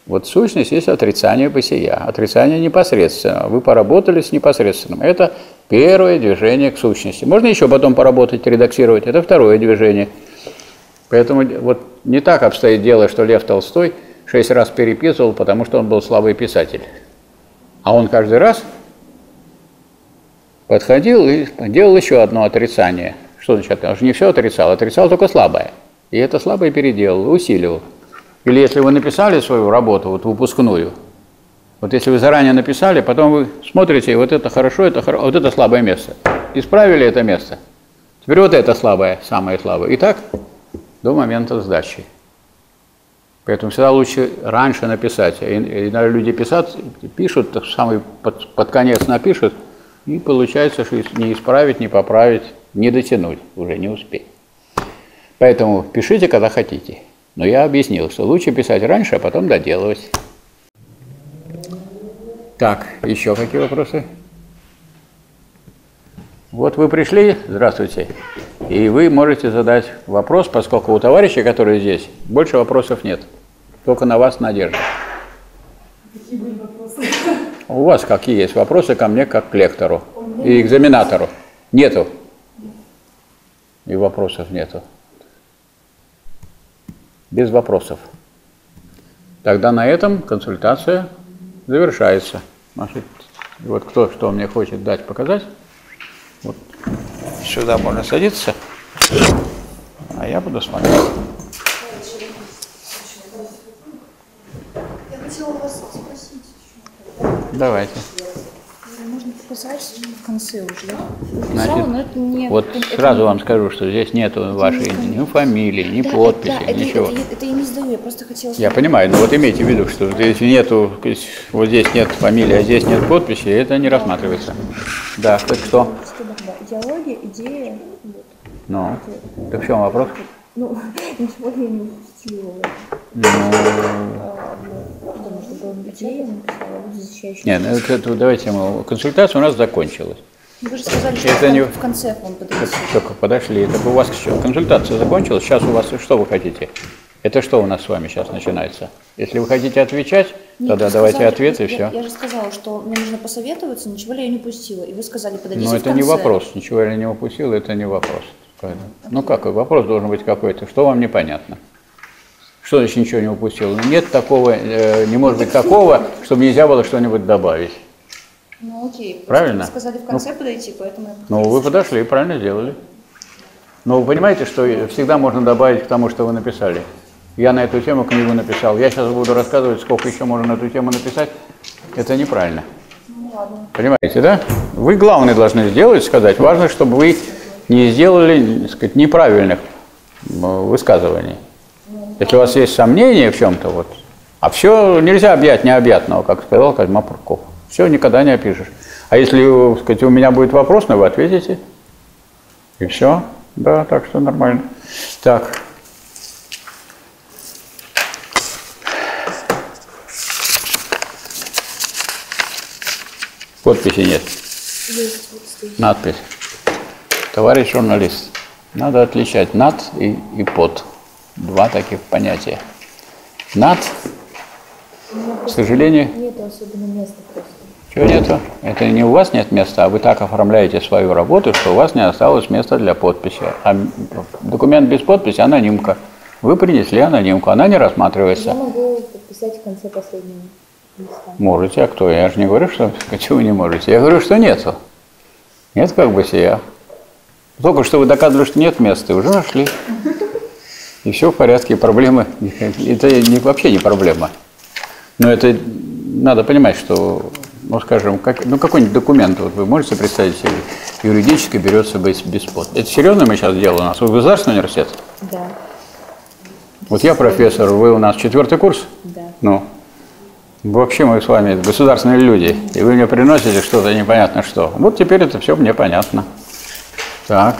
Вот сущность есть отрицание бытия, отрицание непосредственно. Вы поработали с непосредственным. Это первое движение к сущности. Можно еще потом поработать, редактировать. Это второе движение. Поэтому вот не так обстоит дело, что Лев Толстой шесть раз переписывал, потому что он был слабый писатель. А он каждый раз подходил и делал еще одно отрицание. Что значит? Он же не все отрицал, отрицал только слабое. И это слабое переделал, усиливал. Или если вы написали свою работу, вот выпускную, вот если вы заранее написали, потом вы смотрите, вот это хорошо, это хорошо, вот это слабое место. Исправили это место. Теперь вот это слабое, самое слабое. И так до момента сдачи. Поэтому всегда лучше раньше написать. И, иногда люди писать, пишут, самый под, под конец напишут, и получается, что не исправить, не поправить, не дотянуть, уже не успеть. Поэтому пишите, когда хотите. Но я объяснил, что лучше писать раньше, а потом доделывать. Так, еще какие вопросы? Вот вы пришли, здравствуйте, и вы можете задать вопрос, поскольку у товарища, который здесь, больше вопросов нет. Только на вас надежда. Какие были вопросы? У вас какие есть вопросы ко мне, как к лектору и экзаменатору? Нету. И вопросов нету. Без вопросов. Тогда на этом консультация завершается. Значит, вот кто что мне хочет дать показать, вот сюда можно садиться, а я буду смотреть. Я хотела вас спросить. Давайте. Можно показать в конце уже? Значит, но это не... Вот это сразу не- вам скажу, что здесь нету вашей ни фамилии, ни Да, подписи, да, это, ничего. Это, это я не сдаю, я просто хотела... Я понимаю, но вот имейте в виду, что если нету, вот здесь нет фамилии, а здесь нет подписи, это не рассматривается. Да, хоть что? Идеология, идея. Ну, так в чем вопрос? Ну, ничего я не упустила. Ну, А, Потому что была идея, написала, люди, защищающие... нет, ну, это, давайте мы, консультация у нас закончилась. Ну, Вы же сказали, что Это не- в конце вам подойти. Только подошли, так у вас что, консультация закончилась, сейчас у вас что вы хотите? Это что у нас с вами сейчас начинается? Если вы хотите отвечать, Нет, тогда давайте сказали, ответ и я, все. Я же сказала, что мне нужно посоветоваться, ничего ли я не упустила. И вы сказали, подойдите Но в это не конце. вопрос, ничего я не упустил, это не вопрос. Поэтому- Ну как, вопрос должен быть какой-то, что вам непонятно? Что значит ничего не упустил? Ну, Нет такого, э, не может быть такого, чтобы нельзя было что-нибудь добавить. Ну окей. Правильно? Вы сказали в конце подойти, поэтому я Ну, вы подошли, правильно сделали. Но вы понимаете, что всегда можно добавить к тому, что вы написали. Я на эту тему книгу написал. Я сейчас буду рассказывать, сколько еще можно на эту тему написать. Это неправильно. Ну ладно. Понимаете, да? Вы главное должны сделать, сказать. Важно, чтобы вы не сделали, так сказать, неправильных м, высказываний. Если у вас есть сомнения в чем-то, вот, а все нельзя объять необъятного, как сказал Козьма Пурков. Все никогда не опишешь. А если, сказать, у меня будет вопрос, ну вы ответите. И все. Да, так что нормально. Так. Подписи нет. Надпись. Товарищ журналист, надо отличать над и, и под. Два таких понятия. Над, к сожалению, Нету особенно места просто. чего нету? Это не у вас нет места, а вы так оформляете свою работу, что у вас не осталось места для подписи. А документ без подписи – анонимка. Вы принесли анонимку, она не Я рассматривается. могу подписать в конце последнего листа. Можете, а кто? Я же не говорю, что чего вы не можете. Я говорю, что нету. Нет как бы сия. Только что вы доказывали, что нет места, и уже нашли. И все в порядке, проблемы. Это не, вообще не проблема. Но это надо понимать, что, ну скажем, как, ну какой-нибудь документ, вот вы можете представить себе, юридически берется без, без подписи. Это серьезно мы сейчас делаем у нас? Вы государственный университет? Да, Вот я профессор, вы у нас четвертый курс? да. Ну, вообще мы с вами государственные люди, и вы мне приносите что-то непонятно что. Вот теперь это все мне понятно. Так.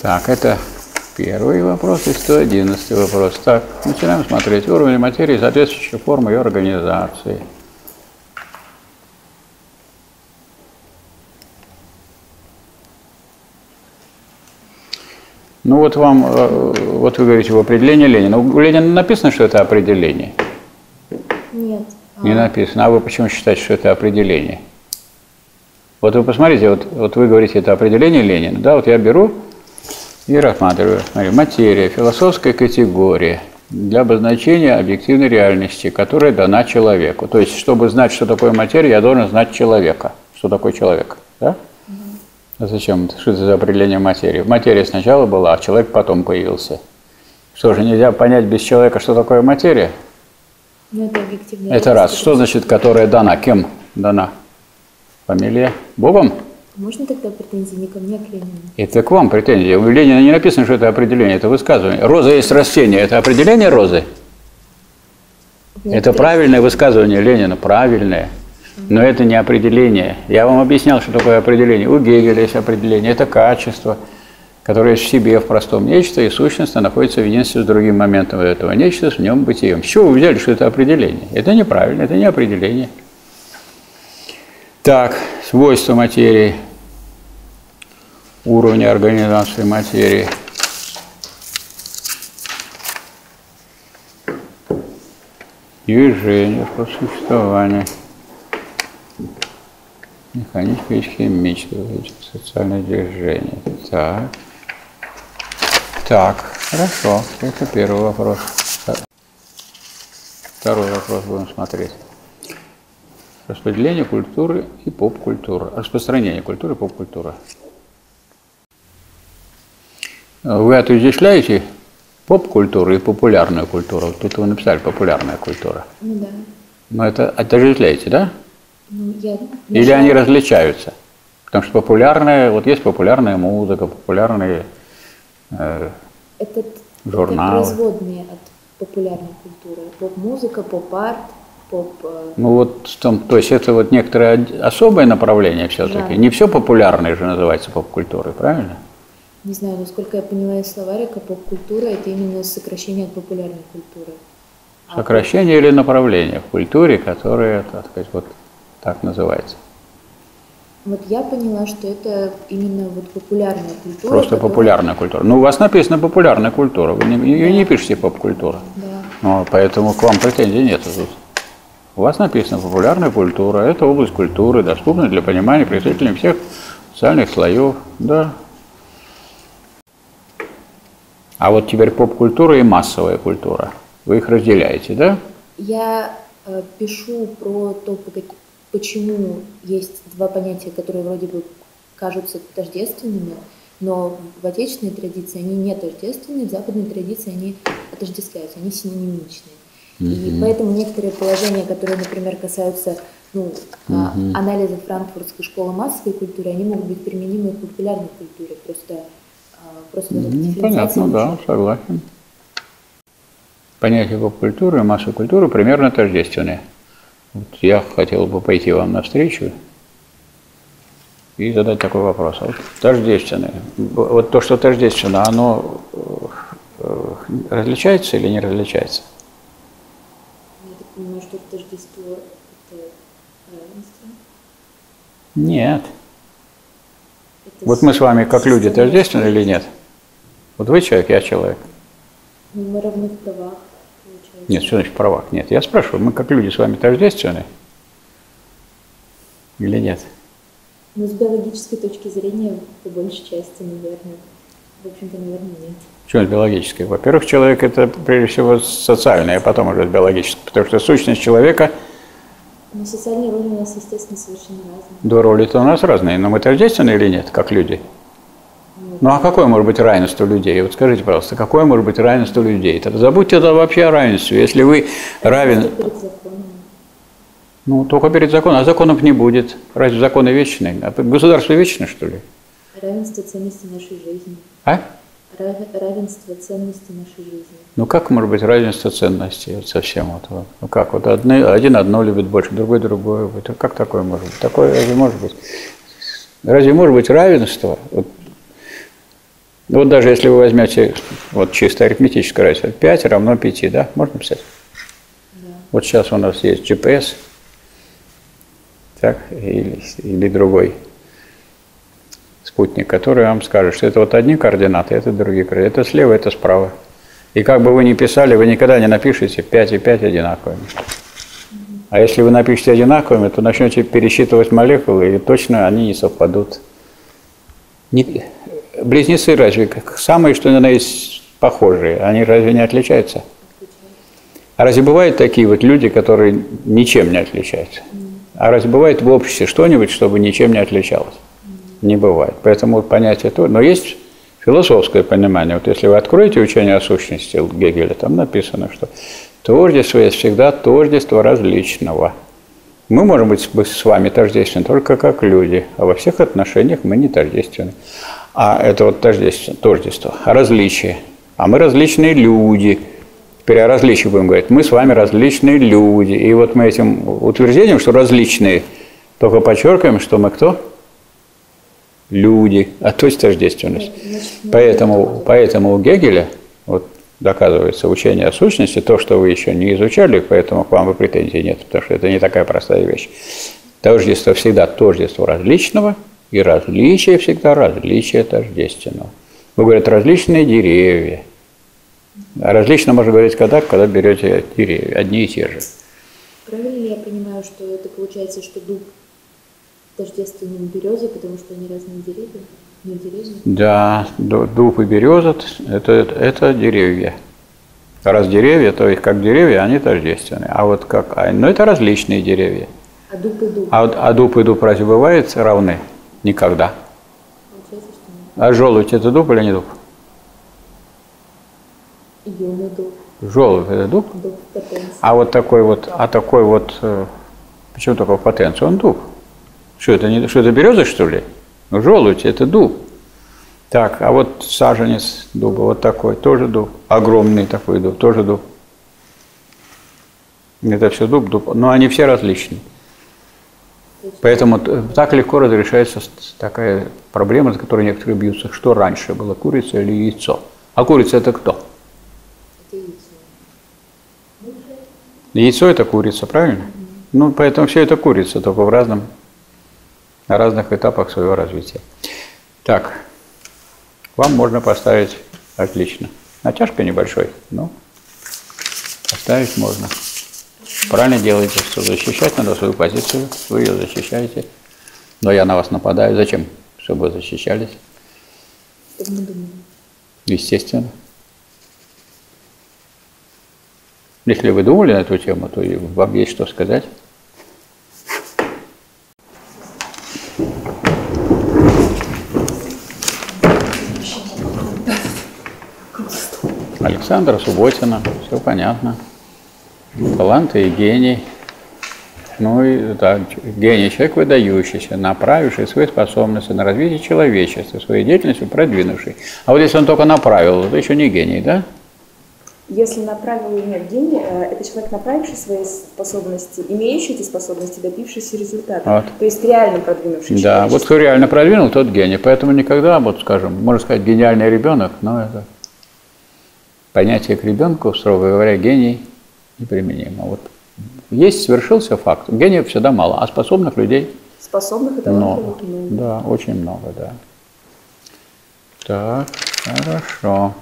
Так, это первый вопрос и 111 вопрос. Так, начинаем смотреть уровень материи, соответствующие формы ее организации. Ну вот вам, э, вот вы говорите в определении Ленина. У Ленина написано, что это определение? Нет. Не написано. А вы почему считаете, что это определение? Вот вы посмотрите, вот, вот вы говорите, это определение Ленина. Да, вот я беру и рассматриваю. Смотри, материя, философская категория для обозначения объективной реальности, которая дана человеку. То есть, чтобы знать, что такое материя, я должен знать человека. Что такое человек? Да? А зачем? Что это за определение материи? Материя сначала была, а человек потом появился. Что же, нельзя понять без человека, что такое материя? Ну, это. Это раз. Что значит, которая дана? Кем дана? Фамилия? Богом? Можно тогда претензии не ко мне, а к Ленину? Это к вам претензии. У Ленина не написано, что это определение, это высказывание. Роза есть растение. Это определение розы? Это правильное высказывание Ленина, правильное. Но это не определение. Я вам объяснял, что такое определение. У Гегеля есть определение. Это качество, которое есть в себе, в простом нечто, и сущностно находится в единстве с другим моментом этого нечто, с нем бытием. С чего вы взяли, что это определение? Это неправильно, это не определение. Так, свойства материи, уровни организации материи. Движение, способ существования. Механическое и социальное движение. Так. Так, хорошо. Это первый вопрос. Второй вопрос будем смотреть. Распределение культуры и поп-культура. Распространение культуры и поп-культура. Вы отождествляете поп-культуру и популярную культуру? Тут вы написали популярная культура. Ну да. Но это отождествляете, да? Ну, я Или они различаются? Потому что популярная, вот есть популярная музыка, популярные э, Это, Журналы. это производные от популярной культуры. Поп-музыка, поп-арт, поп... э, Ну вот, в том, то есть это вот некоторое особое направление все-таки. Да. Не все популярное же называется поп-культурой, правильно? Не знаю, насколько я поняла из словарика, поп-культура – это именно сокращение от популярной культуры. А Сокращение или направление в культуре, которое, так сказать, вот так называется. Вот я поняла, что это именно вот популярная культура. Просто которая- популярная культура. Ну, у вас написано популярная культура, вы не, ее не пишете поп-культура. Да. Ну, поэтому к вам претензий нет тут. У вас написано популярная культура, это область культуры, доступна для понимания представителей всех социальных слоев. Да. А вот теперь поп-культура и массовая культура. Вы их разделяете, да? Я э, пишу про то, почему есть два понятия, которые вроде бы кажутся тождественными, но в отечественной традиции они не тождественны, в западной традиции они отождествляются, они синонимичные. И поэтому некоторые положения, которые, например, касаются ну, а, анализа франкфуртской школы массовой культуры, они могут быть применимы и к популярной культуре. Просто, просто Ну, понятно, да, согласен. Понятие поп-культуры и массовой культуры примерно тождественные. Вот я хотел бы пойти вам навстречу и задать такой вопрос. А Вот тождественные. Вот то, что тождественно, оно э, различается или не различается? Я так понимаю, что тождество – это равенство. Нет. Это Вот мы с вами как люди тождественны или нет? Вот вы человек, я человек. Ну, мы равны в правах, получается. Нет, что значит правах? Нет, я спрашиваю, мы как люди с вами тождественны или нет? Но с биологической точки зрения, по большей части, наверное. В общем-то, наверное, нет. Почему это биологическое? Во-первых, человек это прежде всего социальное, а потом уже биологическое. Потому что сущность человека, Но социальные роли у нас, естественно, совершенно разные. до роли-то у нас разные, но мы тождественны или нет, как люди? Ну а какое может быть равенство людей? Вот скажите, пожалуйста, какое может быть равенство людей? Тогда забудьте тогда вообще о равенстве. Если вы равен, ну только перед законом, а законов не будет. Разве законы вечные? А государство вечно, что ли? Равенство ценностей нашей жизни. А? Рав- Равенство ценностей нашей жизни. Ну как может быть равенство ценностей вот совсем вот, вот? Ну как вот одни, один одно любит больше, другой другое. Вот, как такое может быть? Такое разве может быть? Разве может быть равенство? Вот, вот даже если вы возьмете вот чисто арифметическое равенство, 5 равно 5, да? Можно писать? Вот сейчас у нас есть GPS, так, или, или другой спутник, который вам скажет, что это вот одни координаты, это другие координаты, это слева, это справа. И как бы вы ни писали, вы никогда не напишете 5 и 5 одинаковыми. А если вы напишете одинаковыми, то начнете пересчитывать молекулы, и точно они не совпадут. Не- Близнецы разве самые, что на есть, похожие, они разве не отличаются? А разве бывают такие вот люди, которые ничем не отличаются? А разве бывает в обществе что-нибудь, чтобы ничем не отличалось? Не бывает. Поэтому понятие то. Но есть философское понимание. Вот если вы откроете учение о сущности Гегеля, там написано, что тождество есть всегда тождество различного. Мы можем быть с вами тождественны только как люди, а во всех отношениях мы не тождественны. А это вот тождество, тождество, различие. А мы различные люди. Теперь о различии будем говорить. Мы с вами различные люди. И вот мы этим утверждением, что различные, только подчеркиваем, что мы кто? Люди, а то есть тождественность. Значит, Поэтому, поэтому у Гегеля вот, доказывается учение о сущности, то, что вы еще не изучали, поэтому к вам и претензий нет, потому что это не такая простая вещь. Тождество всегда тождество различного, и различие всегда различие тождественного. Вы говорите, различные деревья. А различно можно говорить когда, когда берете деревья, одни и те же. Правильно ли я понимаю, что это получается, что дуб тождественен березе, потому что они разные деревья? Да, ду- дуб и береза – это, это деревья. Раз деревья, то их как деревья, они тождественны. А вот как, а, ну это различные деревья. А дуб и дуб. А, а дуб и дуб разве бывают равны? Никогда. Получается, что нет. А желудь это дуб или не дуб? Юный дуб, Желудь это дуб. дуб. А вот такой вот, а такой вот, э, почему только в потенции? Он дуб. Что это, не, что это береза, что ли? Ну, желудь – это дуб. Так, а вот саженец дуба, вот такой, тоже дуб. Огромный такой дуб, тоже дуб. Это все дуб, дуб. Но они все различны. Поэтому так легко разрешается такая проблема, за которой некоторые бьются. Что раньше было, курица или яйцо? А курица – это кто? Это яйцо. Яйцо это курица, правильно? Ну, поэтому все это курица, только в разном, на разных этапах своего развития. Так, вам можно поставить отлично. Натяжка небольшой, но поставить можно. Правильно делаете, что защищать надо свою позицию, вы ее защищаете. Но я на вас нападаю. Зачем? Чтобы вы защищались. Естественно. Если вы думали на эту тему, то и вам есть что сказать. Александра Субботина, все понятно. Таланты и гений. Ну и да, гений, человек выдающийся, направивший свои способности на развитие человечества, своей деятельностью продвинувший. А вот если он только направил, это еще не гений, да? Если направил нет гений, э, это человек, направивший свои способности, имеющий эти способности, добившийся результата. Вот. То есть реально продвинувший Да, вот кто реально продвинул, тот гений. Поэтому никогда, вот скажем, можно сказать, гениальный ребенок, но это понятие к ребенку, строго говоря, гений неприменимо. Вот есть, свершился факт. Гениев всегда мало, а способных людей Способных и много. талантливых много. Да, очень много, да. Так, хорошо.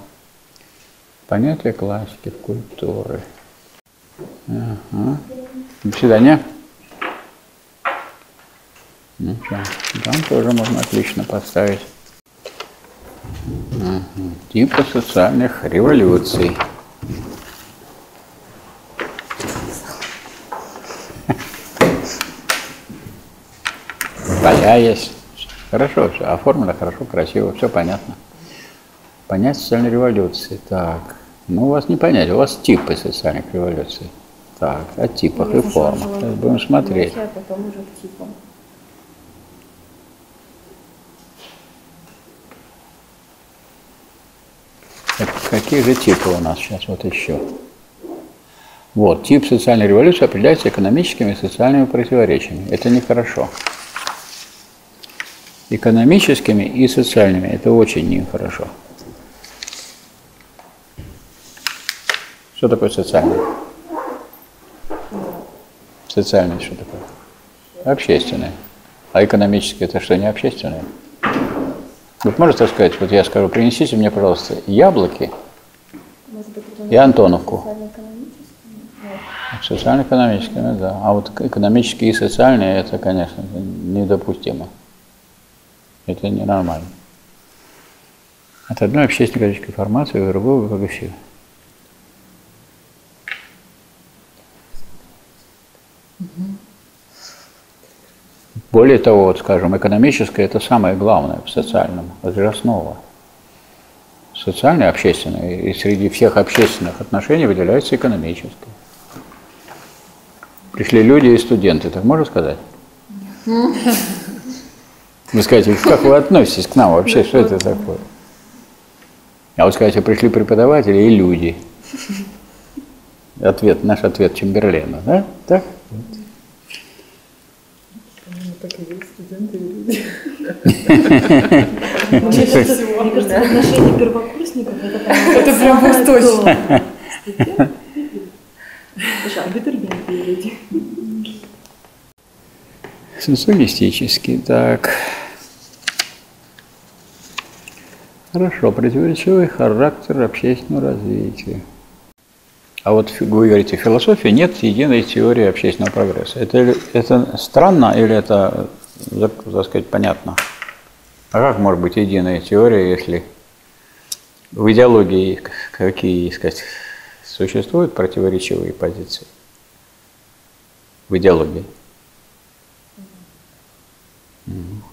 Понятие классики, культуры. Ага. До свидания. Ну, всё. Там тоже можно отлично поставить. Типы социальных революций. Поля есть. Хорошо, все оформлено, хорошо, красиво, все понятно. Понять социальной революции. Так, ну у вас не понять, у вас типы социальных революций. Так, о типах и формах. Сейчас будем смотреть. а потом уже к типам. Какие же типы у нас сейчас вот еще? Вот, тип социальной революции определяется экономическими и социальными противоречиями. Это нехорошо. Экономическими и социальными. Это очень нехорошо. Что такое социальное? Социальное что такое? Общественное. А экономическое это что, не общественное? Вот можно так сказать, вот я скажу, принесите мне, пожалуйста, яблоки быть, и Антоновку. Социально-экономическими, да. А вот экономические и социальные, это, конечно, недопустимо. Это ненормально. От одной общественно-экономической формации к другой как эфир. Более того, вот скажем, экономическое это самое главное в социальном, это же основа. Социальное, общественное, и среди всех общественных отношений выделяется экономическое. Пришли люди и студенты, так можно сказать? Вы скажете, как вы относитесь к нам вообще, что это такое? А вы скажете, пришли преподаватели и люди. Ответ, наш ответ Чемберлена, да? Так? Мне кажется, мне кажется, в отношении первокурсников это прям Это прям восточно. то. Слушай, абитуриенты люди. Социалистический, так. Хорошо, противоречивый характер общественного развития. А вот вы говорите, в философии нет единой теории общественного прогресса. Это, это странно или это, так сказать, понятно? А как может быть единая теория, если в идеологии какие, сказать, существуют противоречивые позиции? В идеологии.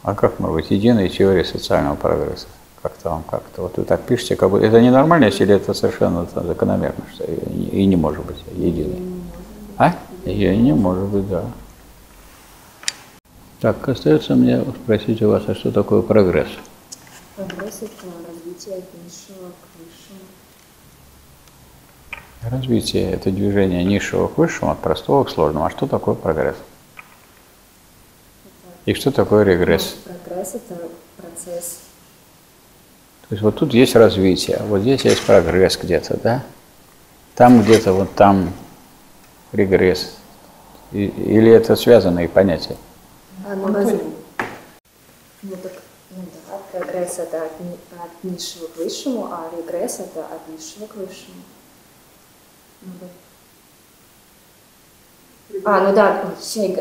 А как может быть единая теория социального прогресса? Как-то вам как-то. Вот вы так пишете, как бы это ненормальность или это совершенно закономерно, что и не, и не может быть единой? А? Ее не может быть, да. Так, остается мне спросить у вас, а что такое прогресс? Прогресс – это развитие от низшего к высшему. Развитие – это движение низшего к высшему, от простого к сложному. А что такое прогресс? И что такое регресс? Прогресс – это процесс. То есть вот тут есть развитие, вот здесь есть прогресс где-то, да? Там где-то, вот там регресс. И- или это связанные понятия? А, ну, Ну, так, ну да, прогресс – это от, ни- от низшего к высшему, а регресс – это от низшего к высшему. Ну да. А, ну да,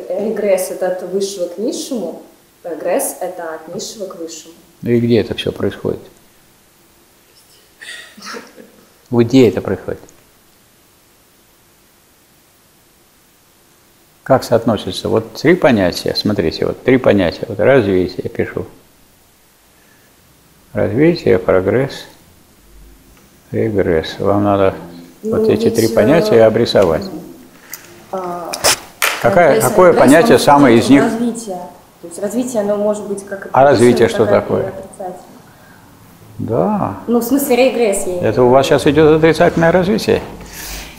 регресс – это от высшего к низшему, прогресс – это от низшего к высшему. Ну и где это все происходит? Вот Где это происходит? Как соотносятся? Вот три понятия, смотрите, вот три понятия. Вот развитие, пишу. Развитие, прогресс, регресс. Вам надо вот Ну, эти ведь, три э, понятия обрисовать. А, Какая, какое прогресс, понятие он самое из них? Развитие. То есть развитие, оно может быть как А развитие что такое? отрицательное. Да. Ну, в смысле регресс я. Это у вас сейчас идет отрицательное развитие.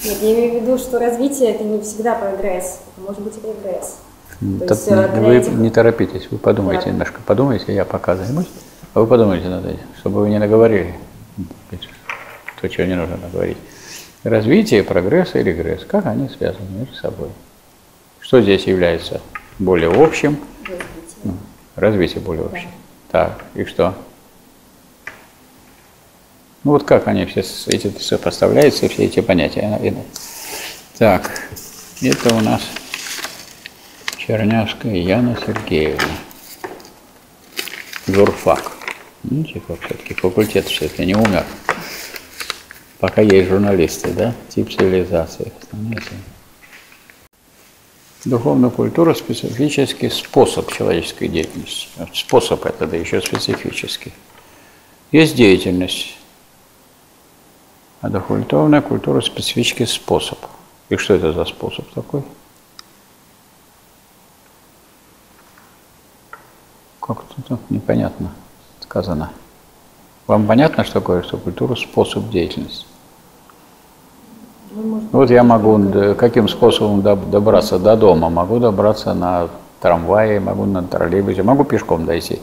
Нет, я имею в виду, что развитие это не всегда прогресс, это может быть регресс. То есть, э, вы этих- не торопитесь, вы подумайте Да. немножко, подумайте, я пока займусь, а вы подумайте над этим, чтобы вы не наговорили то, чего не нужно наговорить. Развитие, прогресс и регресс, как они связаны между собой? Что здесь является более общим? Развитие. Развитие более общее. Так, и что? Ну вот как они все эти сопоставляются, все эти понятия. Так, это у нас Чернявская Яна Сергеевна. Журфак. Видите, как все-таки факультет все-таки не умер. Пока есть журналисты, да? Тип цивилизации. Основная тема. Духовная культура – специфический способ человеческой деятельности. Способ это, да еще специфический. Есть деятельность, а духовная культура – специфический способ. И что это за способ такой? Как-то так непонятно сказано. Вам понятно, что такое, что культура – способ деятельности? Вот я могу каким способом доб- добраться до дома? Могу добраться на трамвае, могу на троллейбусе, могу пешком дойти.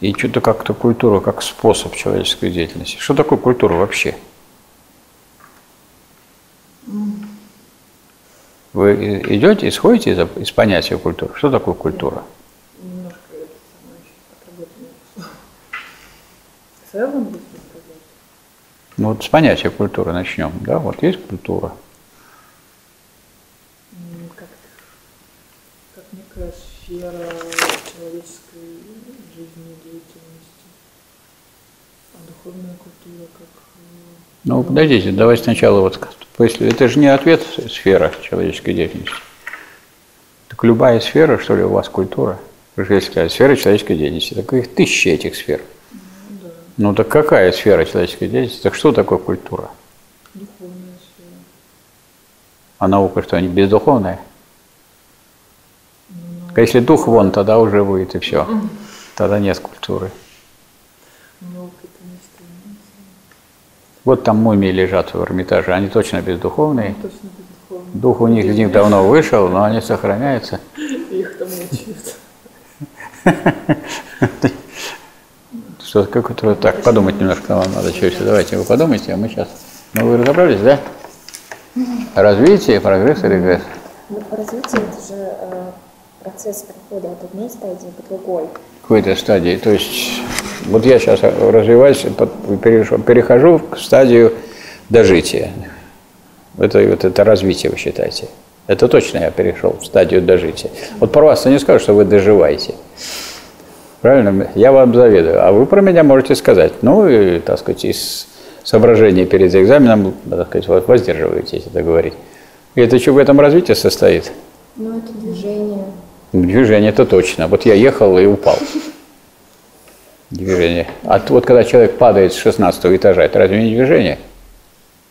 И что-то как-то культура, как способ человеческой деятельности. Что такое культура вообще? Вы идете, исходите из, из понятия культуры. Что такое культура? Немножко это самое. В целом быстро сказать. Ну вот с понятия культуры начнем. Да, вот есть культура. М, Как, как некая сфера человеческой жизнедеятельности. А духовная культура как... э, Ну, подождите, давайте сначала вот, если это же не ответ сфера человеческой деятельности. Так любая сфера, что ли, у вас культура? Вы же сфера человеческой деятельности, так их тысячи этих сфер. Ну так какая сфера человеческой деятельности? Так что такое культура? Духовная сфера. А наука что, не бездуховная? А Если дух вон, тогда уже будет и все. Тогда нет культуры. Наука это не. Вот там мумии лежат в Эрмитаже, они точно бездуховные. Точно бездуховная. Дух у них из них давно вышел, но они сохраняются. Их там учат. Что как-то так подумать немножко вам надо что еще. Давайте вы подумайте, а мы сейчас. Ну вы разобрались, да? Развитие, прогресс и регресс. Ну, развитие это же э, процесс перехода от одной стадии к другой. Какой-то стадии. То есть вот я сейчас развиваюсь, перехожу к стадию дожития. Это, вот это развитие, вы считаете? Это точно я перешел в стадию дожития. Вот про вас я не скажу, что вы доживаете. Правильно? Я вам завидую. А вы про меня можете сказать. Ну, и, так сказать, из соображений перед экзаменом, так сказать, вот воздерживаетесь это говорить. И это что в этом развитии состоит? Но это движение. Движение это точно. Вот я ехал и упал. Движение. А вот когда человек падает с 16 этажа, это разве не движение?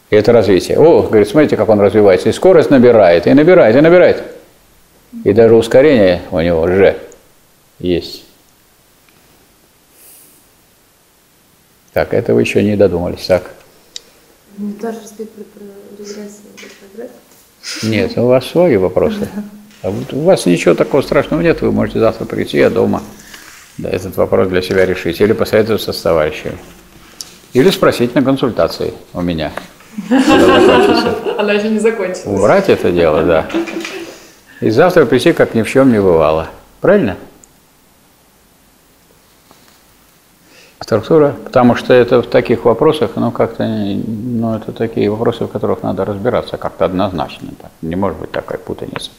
И это развитие. О, говорит, смотрите, как он развивается. И скорость набирает, и набирает, и набирает. И даже ускорение у него же есть. Так, это вы еще не додумались. Так. Ну, тоже рассказать про, про регресс и прогресс. Нет, у вас свои вопросы. А вот у вас ничего такого страшного нет, вы можете завтра прийти, а дома да, этот вопрос для себя решить. Или посоветоваться с товарищами. Или спросить на консультации у меня. Она еще не закончилась. Убрать это дело, да. И завтра прийти, как ни в чем не бывало. Правильно? Структура, потому что это в таких вопросах, ну как-то, ну это такие вопросы, в которых надо разбираться как-то однозначно. Так. Не может быть такой путаницы.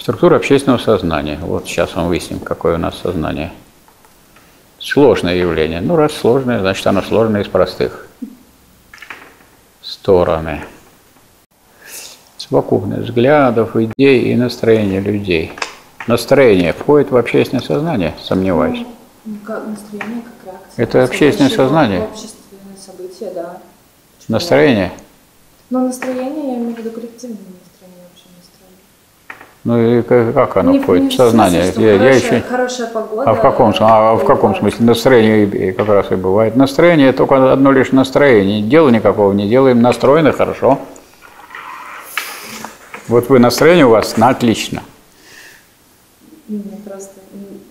Структура общественного сознания. Вот сейчас мы выясним, какое у нас сознание. Сложное явление. Ну, раз сложное, значит, оно сложное из простых. Стороны. Совокупность взглядов, идей и настроения людей. Настроение входит в общественное сознание, сомневаюсь. Ну, как настроение, как реакция. Это общественное сознание. в обществе события, да. Настроение. Но настроение, я имею в виду коллективное настроение, вообще настроение. Ну и как, оно Не- входит не в смысле, сознание? что Я, я хорошая, еще... хорошая погода. А в каком, а в каком смысле? Настроение и- как раз и бывает. Настроение только одно лишь настроение. Дела никакого не делаем. Настроены хорошо. Вот вы настроение у вас на отлично. Просто...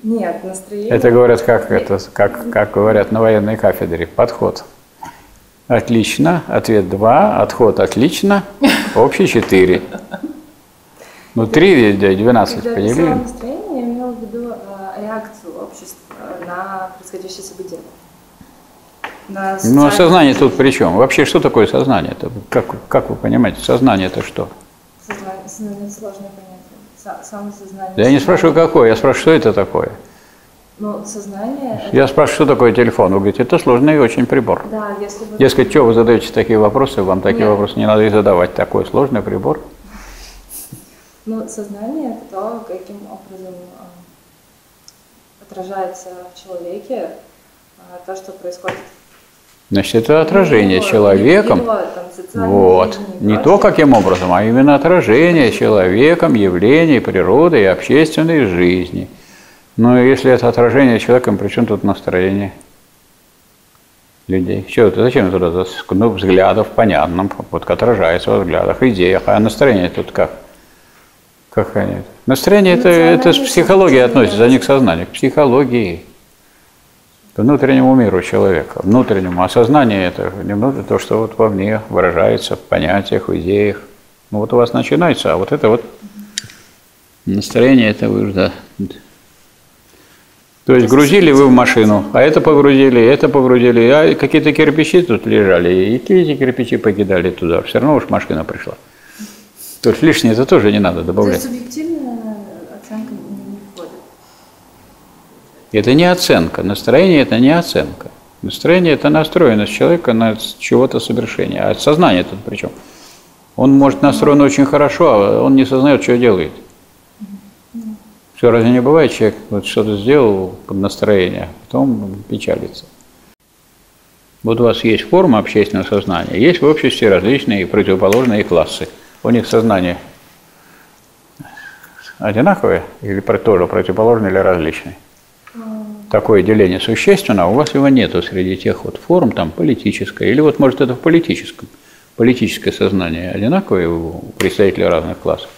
Нет, настроение... Это говорят, как, это, как, как говорят на военной кафедре, подход. Отлично, ответ 2, отход отлично, общий 4. Ну, 3, 12 Когда я поделили. писала настроение, я имела в виду э, реакцию общества на происходящее событие. На Ну, а сознание тут при чем? Вообще, что такое сознание? -то? Как, как вы понимаете, сознание это что? Сознание, сознание это сложное понятие. Са- Самосознание. Я не сознание. спрашиваю, какое, я спрашиваю, что это такое. Ну, сознание... Я спрашиваю, что такое телефон. Вы говорите, это сложный очень прибор. это- Да, если вы... Дескать, что вы задаете такие вопросы, вам такие Нет. вопросы не надо и задавать. Такой сложный прибор. Ну, сознание это то, каким образом а, отражается в человеке а, то, что происходит Значит, это отражение его- человеком. его, там, Вот. Не то, каким образом, а именно отражение человеком явлений природы и общественной жизни. Но если это отражение человеком, при чем тут настроение людей? Что это? Зачем туда? Ну, взглядов, понятно, вот отражается во взглядах, идеях. А настроение тут как? Как они? Настроение это, это с состояние. относится, а не к сознанию, к психологии к внутреннему миру человека, внутреннему. А сознание это не внутрь, то, что вот во мне выражается в понятиях, в идеях. Ну вот у вас начинается, а вот это вот настроение, это вы уже, да. То есть грузили вы в машину, а это погрузили, это погрузили, а какие-то кирпичи тут лежали, и эти кирпичи покидали туда, все равно уж машина пришла. То есть лишнее это тоже не надо добавлять. есть субъективная оценка не, входит. Это не оценка. Настроение – это не оценка. Настроение – это настроенность человека на чего-то совершения. А сознание тут при чем? Он может настроен очень хорошо, а он не сознает, что делает. Все разве не бывает, человек вот что-то сделал под настроение, а потом печалится. Вот у вас есть форма общественного сознания, есть в обществе различные противоположные классы. У них сознание одинаковое или тоже противоположное или различное? такое деление существенно, а у вас его нету среди тех вот форм, там, политическое, или вот, может, это в политическом. Политическое сознание одинаковое у представителей разных классов.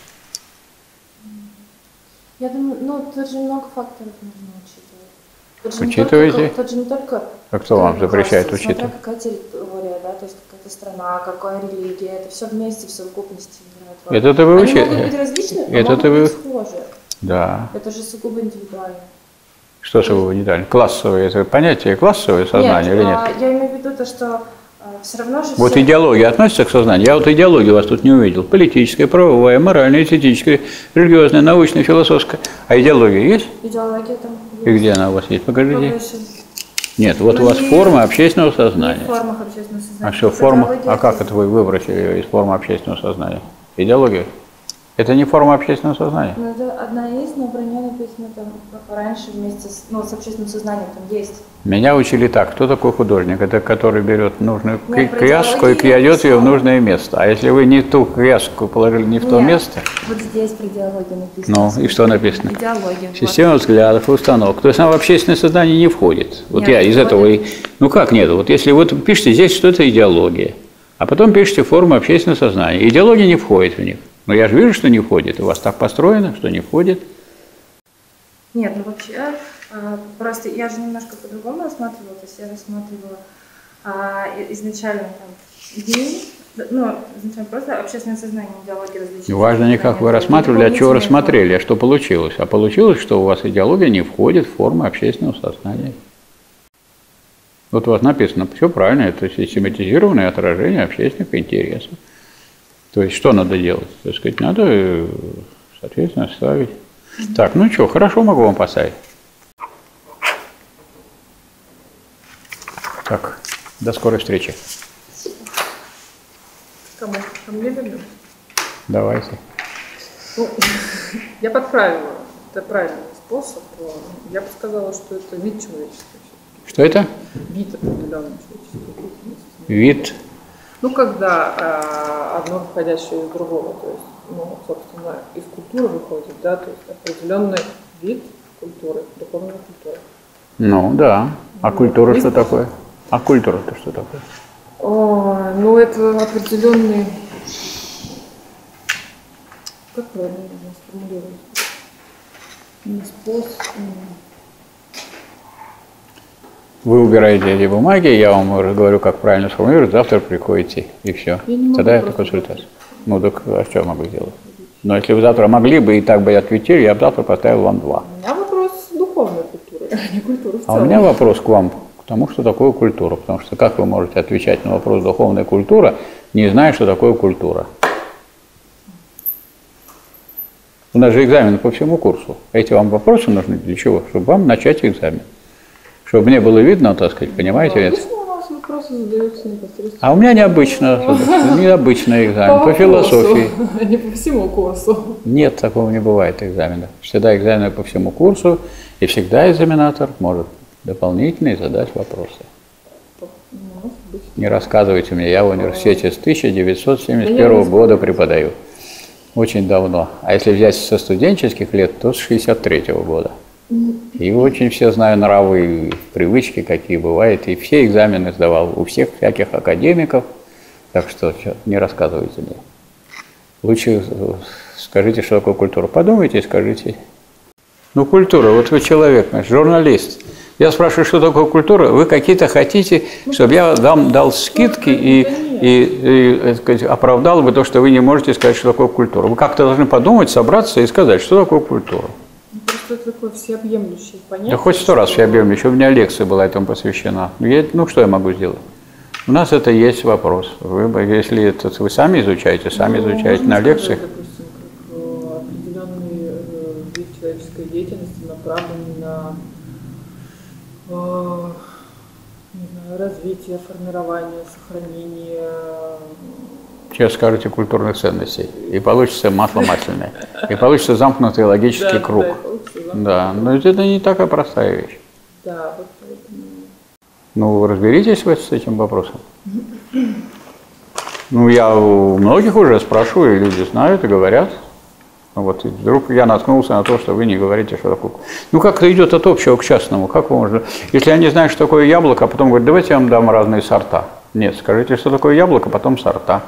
Я думаю, ну, тут же много факторов нужно учитывать. Тут же не Учитываете? только- Тут же не только... А кто вам запрещает класс, учитывать? Смотря какая территория, да, то есть страна, какая религия, это все вместе, в совокупности играет роль. Это-то вы Они могут быть различны, а это-то могут вы- быть схожи. Да. Это же сугубо индивидуально. Что собой индивидуально? Классовое, это понятие классовое сознание или нет? а, я имею в виду то, что все равно же Вот все- идеология относится к сознанию. Я вот идеологию вас тут не увидел. Политическая, правовая, моральная, эстетическая, религиозная, научная, философская. А идеология есть? идеология там И где она у вас есть? Покажите. повыше. Нет, вот у Ну, вас не- форма общественного Не в сознания. формах общественного сознания. А что, форма? А как это вы выбросили из формы общественного сознания? Идеология? Это не форма общественного сознания. Ну, это одна есть, но про нее написано там раньше вместе с, ну, с общественным сознанием там есть. Меня учили так. Кто такой художник? Это который берет нужную Нет, про кряску и кладет ее в нужное место. А если вы не ту кряску положили не в то Нет. место, Вот здесь про идеологию написано. ну и что написано? Идеология. вот. Система взглядов и установок. То есть она в общественное сознание не входит. Вот Нет, я из этого и... Ну как нет? Вот если вы пишете здесь, что это идеология, а потом пишете форму общественного сознания. Идеология не входит в них. Но я же вижу, что не входит. У вас так построено, что не входит. Нет, ну вообще, а, просто я же немножко по-другому рассматривала, то есть я рассматривала а, изначально там день, ну, изначально просто общественное сознание, идеология различных. Не важно не как вы рассматривали, а чего рассмотрели, а что получилось. А получилось, что у вас идеология не входит в форму общественного сознания. Вот у вас написано, все правильно, это систематизированное отражение общественных интересов. То есть что надо делать? Так сказать, надо, э, соответственно, ставить. Так, ну что, хорошо, могу вам поставить. Так, до скорой встречи. Кому? Ко мне вернусь? Давайте. Ну, я подправила. Это правильный способ. Я бы сказала, что это вид человечества. Что это? Вид определенный человеческой деятельности. Вид. Ну, когда а, одно входящее из другого, то есть, ну, собственно, из культуры выходит, да, то есть определенный вид культуры, духовной культуры. Ну, да. А культура есть что такое? А культура-то что такое? О, ну, это определенный... Как правильно сформулировать? Не способ... Вы убираете эти бумаги, я вам уже говорю, как правильно сформулировать, завтра приходите, и все. Тогда это консультация. Ну, так а что я могу сделать? Но если вы завтра могли бы и так бы ответили, я бы завтра поставил вам два. У меня вопрос духовной культуры, а не культуры А у меня вопрос к вам, к тому, что такое культура. Потому что как вы можете отвечать на вопрос духовная культура, не зная, что такое культура? У нас же экзамен по всему курсу. Эти вам вопросы нужны для чего? Чтобы вам начать экзамен. Чтобы мне было видно, так сказать, понимаете? это? Обычно у нас вопросы задаются непосредственно А у меня необычно, необычный экзамен по вопросу, философии. не по всему курсу. Нет, такого не бывает экзамена. Всегда экзамены по всему курсу, и всегда экзаменатор может дополнительные задать вопросы. Не рассказывайте мне, я в университете с 1971 Да я не года преподаю. Очень давно. А если взять со студенческих лет, то с 63 года. И очень все знаю нравы, привычки, какие бывают. И все экзамены сдавал у всех всяких академиков. Так что не рассказывайте мне. Лучше э, скажите, что такое культура. Подумайте и скажите. Ну, культура, вот вы человек, журналист. Я спрашиваю, что такое культура, вы какие-то хотите, чтобы я вам дал скидки и, и, и, так сказать, оправдал бы то, что вы не можете сказать, что такое культура. Вы как-то должны подумать, собраться и сказать, что такое культура. Это такое всеобъемлющее понятие. Да хоть сто раз я объем, еще у меня лекция была этому посвящена. Ну, я- ну, что я могу сделать? У нас это есть вопрос. Вы, если это вы сами изучаете, сами Ну, изучаете на лекциях. Допустим, как э, определенный э, вид человеческой деятельности направленный на э, знаю, развитие, формирование, сохранение. Сейчас скажете культурных ценностей. И получится масло масляное. И получится замкнутый логический Да, круг. да, но это не такая простая вещь. Да, вот поэтому. Ну, разберитесь вы с этим вопросом. Ну, я у многих уже спрашиваю, и люди знают и говорят. Ну, Вот, и вдруг я наткнулся на то, что вы не говорите, что такое. Ну, как это идет от общего к частному? Как вы можете... Если я не знаю, что такое яблоко, а потом говорят, давайте я вам дам разные сорта. Нет, скажите, что такое яблоко, потом сорта.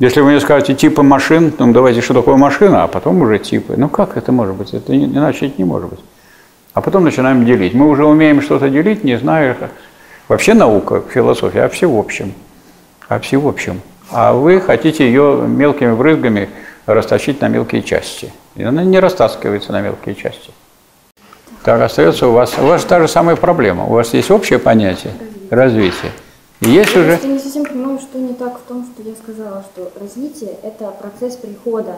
Если вы мне скажете типы машин, ну, давайте, что такое машина, а потом уже типы. Ну, как это может быть? Это не- иначе это не может быть. А потом начинаем делить. Мы уже умеем что-то делить, не зная. Вообще наука, философия, о всеобщем. О всеобщем. А вы хотите ее мелкими брызгами расточить на мелкие части. И она не растаскивается на мелкие части. Так остается у вас, у вас та же самая проблема. У вас есть общее понятие развития. Есть Я уже... просто не совсем понимаю, что не так в том, что я сказала, что развитие – это процесс перехода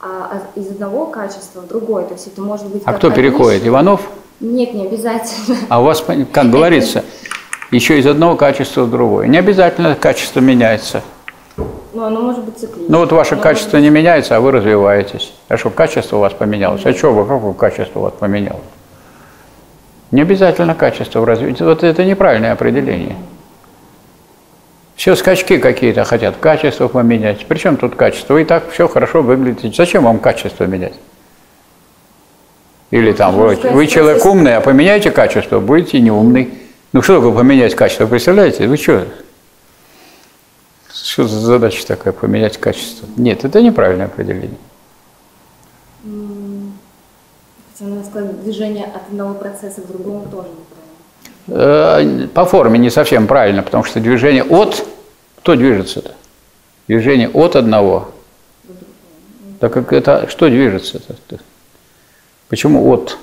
а, а из одного качества в другое. То есть это может быть А кто переходит? низшего- Иванов? Нет, не обязательно. А у вас, как говорится, еще из одного качества в другое. Не обязательно качество меняется. Но оно может быть циклично. Ну вот ваше Оно качество не меняется, а вы развиваетесь. А что, качество у вас поменялось? А что вы, какое качество у вас поменялось? Не обязательно качество в развитии. Вот это неправильное определение. Все скачки какие-то хотят качество поменять. Причем тут качество? И так все хорошо выглядите. Зачем вам качество менять? Или там, вы, вы человек умный, а поменяйте качество, будете неумный. Ну что такое поменять качество, представляете? Вы что? Что за задача такая, поменять качество? Нет, это неправильное определение. Хотя, сказать, движение от одного процесса к другому тоже По форме не совсем правильно, потому что движение от... Кто движется-то? Движение от одного. Так как это... Что движется-то? Почему от?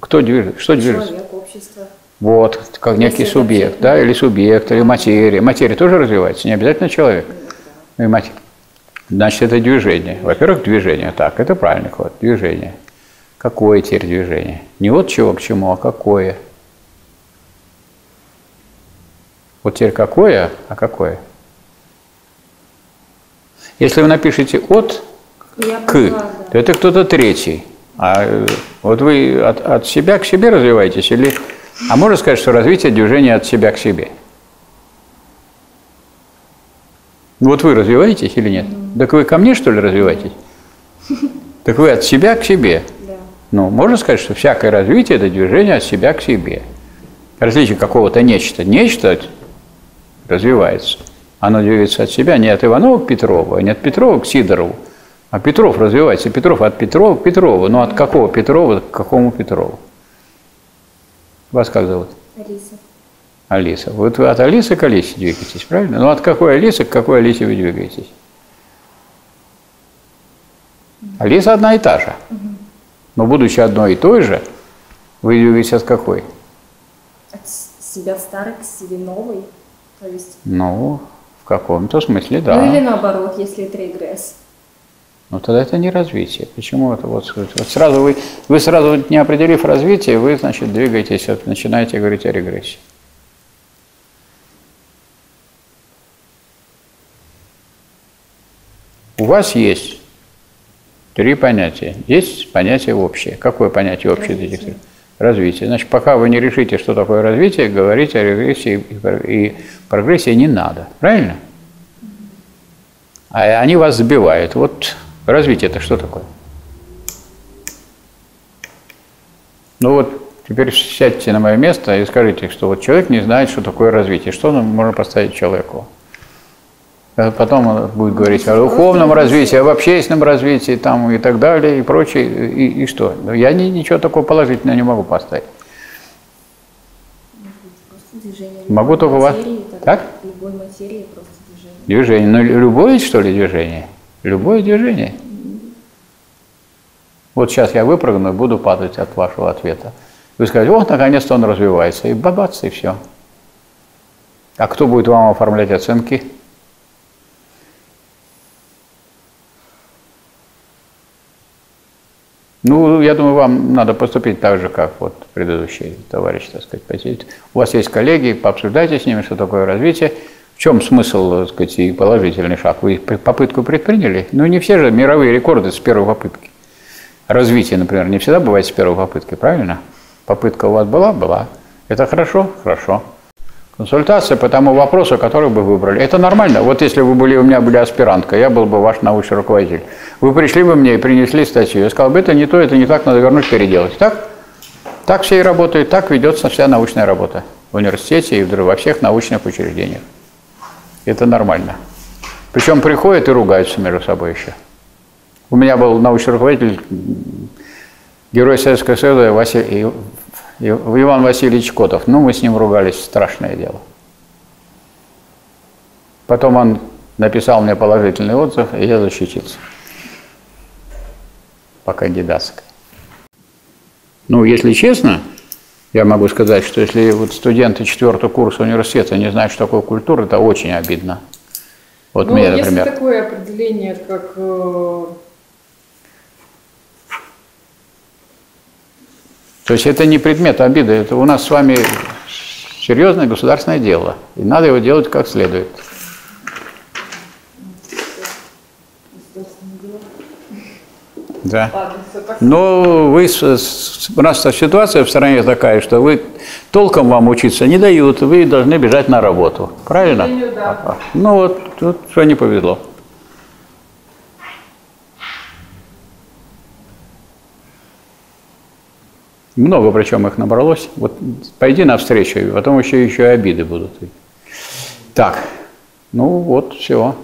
Кто движется? Что движется? Человек, общество. Вот, как некий это субъект, да, или субъект, или материя. Материя тоже развивается, не обязательно человек. Ну и мат- Значит, это движение. Во-первых, движение. Так, это правильный ход. Движение. Какое теперь движение? Не от чего к чему, а какое. Вот теперь какое, а какое? Если вы напишете от Я к, поняла, да. то это кто-то третий. А э, вот вы от, от себя к себе развиваетесь или... А можно сказать, что развитие движения от себя к себе? Ну Вот вы развиваетесь или нет? Так вы ко мне, что ли, развиваетесь? Так вы от себя к себе. Да. Ну, можно сказать, что всякое развитие – это движение от себя к себе. Различие какого-то нечто. Нечто развивается. Оно двигается от себя не от Иванова к Петрову, а не от Петрова к Сидорову. А Петров развивается. Петров от Петрова к Петрову. Но от какого Петрова к какому Петрову? Вас как зовут? Алиса. Алиса. Вот вы от Алисы к Алисе двигаетесь, правильно? Ну, от какой Алисы к какой Алисе вы двигаетесь? Алиса одна и та же. Но будучи одной и той же, вы двигаетесь от какой? От себя старой к себе новой. То есть, Ну, в каком-то смысле, ну или да. наоборот, если это регресс. Но тогда это не развитие. Почему это вот, вот сразу вы, вы сразу не определив развитие, вы, значит, двигаетесь, вот, начинаете говорить о регрессии. У вас есть три понятия. Есть понятие общее. Какое понятие общее из Развитие. Значит, пока вы не решите, что такое развитие, говорить о регрессии и про- и прогрессии не надо. Правильно? А они вас забивают. Вот развитие это что такое? Ну вот теперь сядьте на мое место и скажите, что вот человек не знает, что такое развитие. Что нам можно поставить человеку? А Потом он будет говорить о духовном развитии, об общественном развитии там, и так далее, и прочее. И, и что? Ну, Я ни- ничего такого положительного не могу поставить. Могу только вас- Так? Любой материи просто движение. Движение. Ну, лю- любое, что ли, движение? Любое движение. Вот сейчас я выпрыгну и буду падать от вашего ответа. Вы скажете, вот, наконец-то он развивается. И бабац, и все. А кто будет вам оформлять оценки? Ну, я думаю, вам надо поступить так же, как вот предыдущий товарищ, так сказать, пойти. У вас есть коллеги, пообсуждайте с ними, что такое развитие. В чем смысл, так сказать, и положительный шаг? Вы попытку предприняли? Ну, не все же мировые рекорды с первой попытки. Развитие, например, не всегда бывает с первой попытки, правильно? Попытка у вас была? Была. Это хорошо? Хорошо. Консультация по тому вопросу, который бы выбрали. Это нормально. Вот если вы были, у меня были аспирантка, я был бы ваш научный руководитель. Вы пришли бы мне и принесли статью. Я сказал бы, это не то, это не так, надо вернуть, переделать. Так? Так все и работает, так ведется вся научная работа в университете и во всех научных учреждениях. Это нормально. Причем приходят и ругаются между собой еще. У меня был научный руководитель, герой Советского Союза Василий, Иван Васильевич Котов. Ну, мы с ним ругались, страшное дело. Потом он написал мне положительный отзыв, и я защитился. по кандидатской. Ну, если честно, я могу сказать, что если вот студенты четвертого курса университета не знают, что такое культура, это очень обидно. Вот ну, мне, например. такое определение, как То есть это не предмет обиды, это у нас с вами серьезное государственное дело, и надо его делать как следует. Да. Но вы, с- с- у нас ситуация в стране такая, что вы толком вам учиться не дают, вы должны бежать на работу. Правильно? да. Ну вот, тут все не повезло. Много причем их набралось. Вот пойди навстречу, и потом еще, еще и обиды будут. Так, ну вот, все.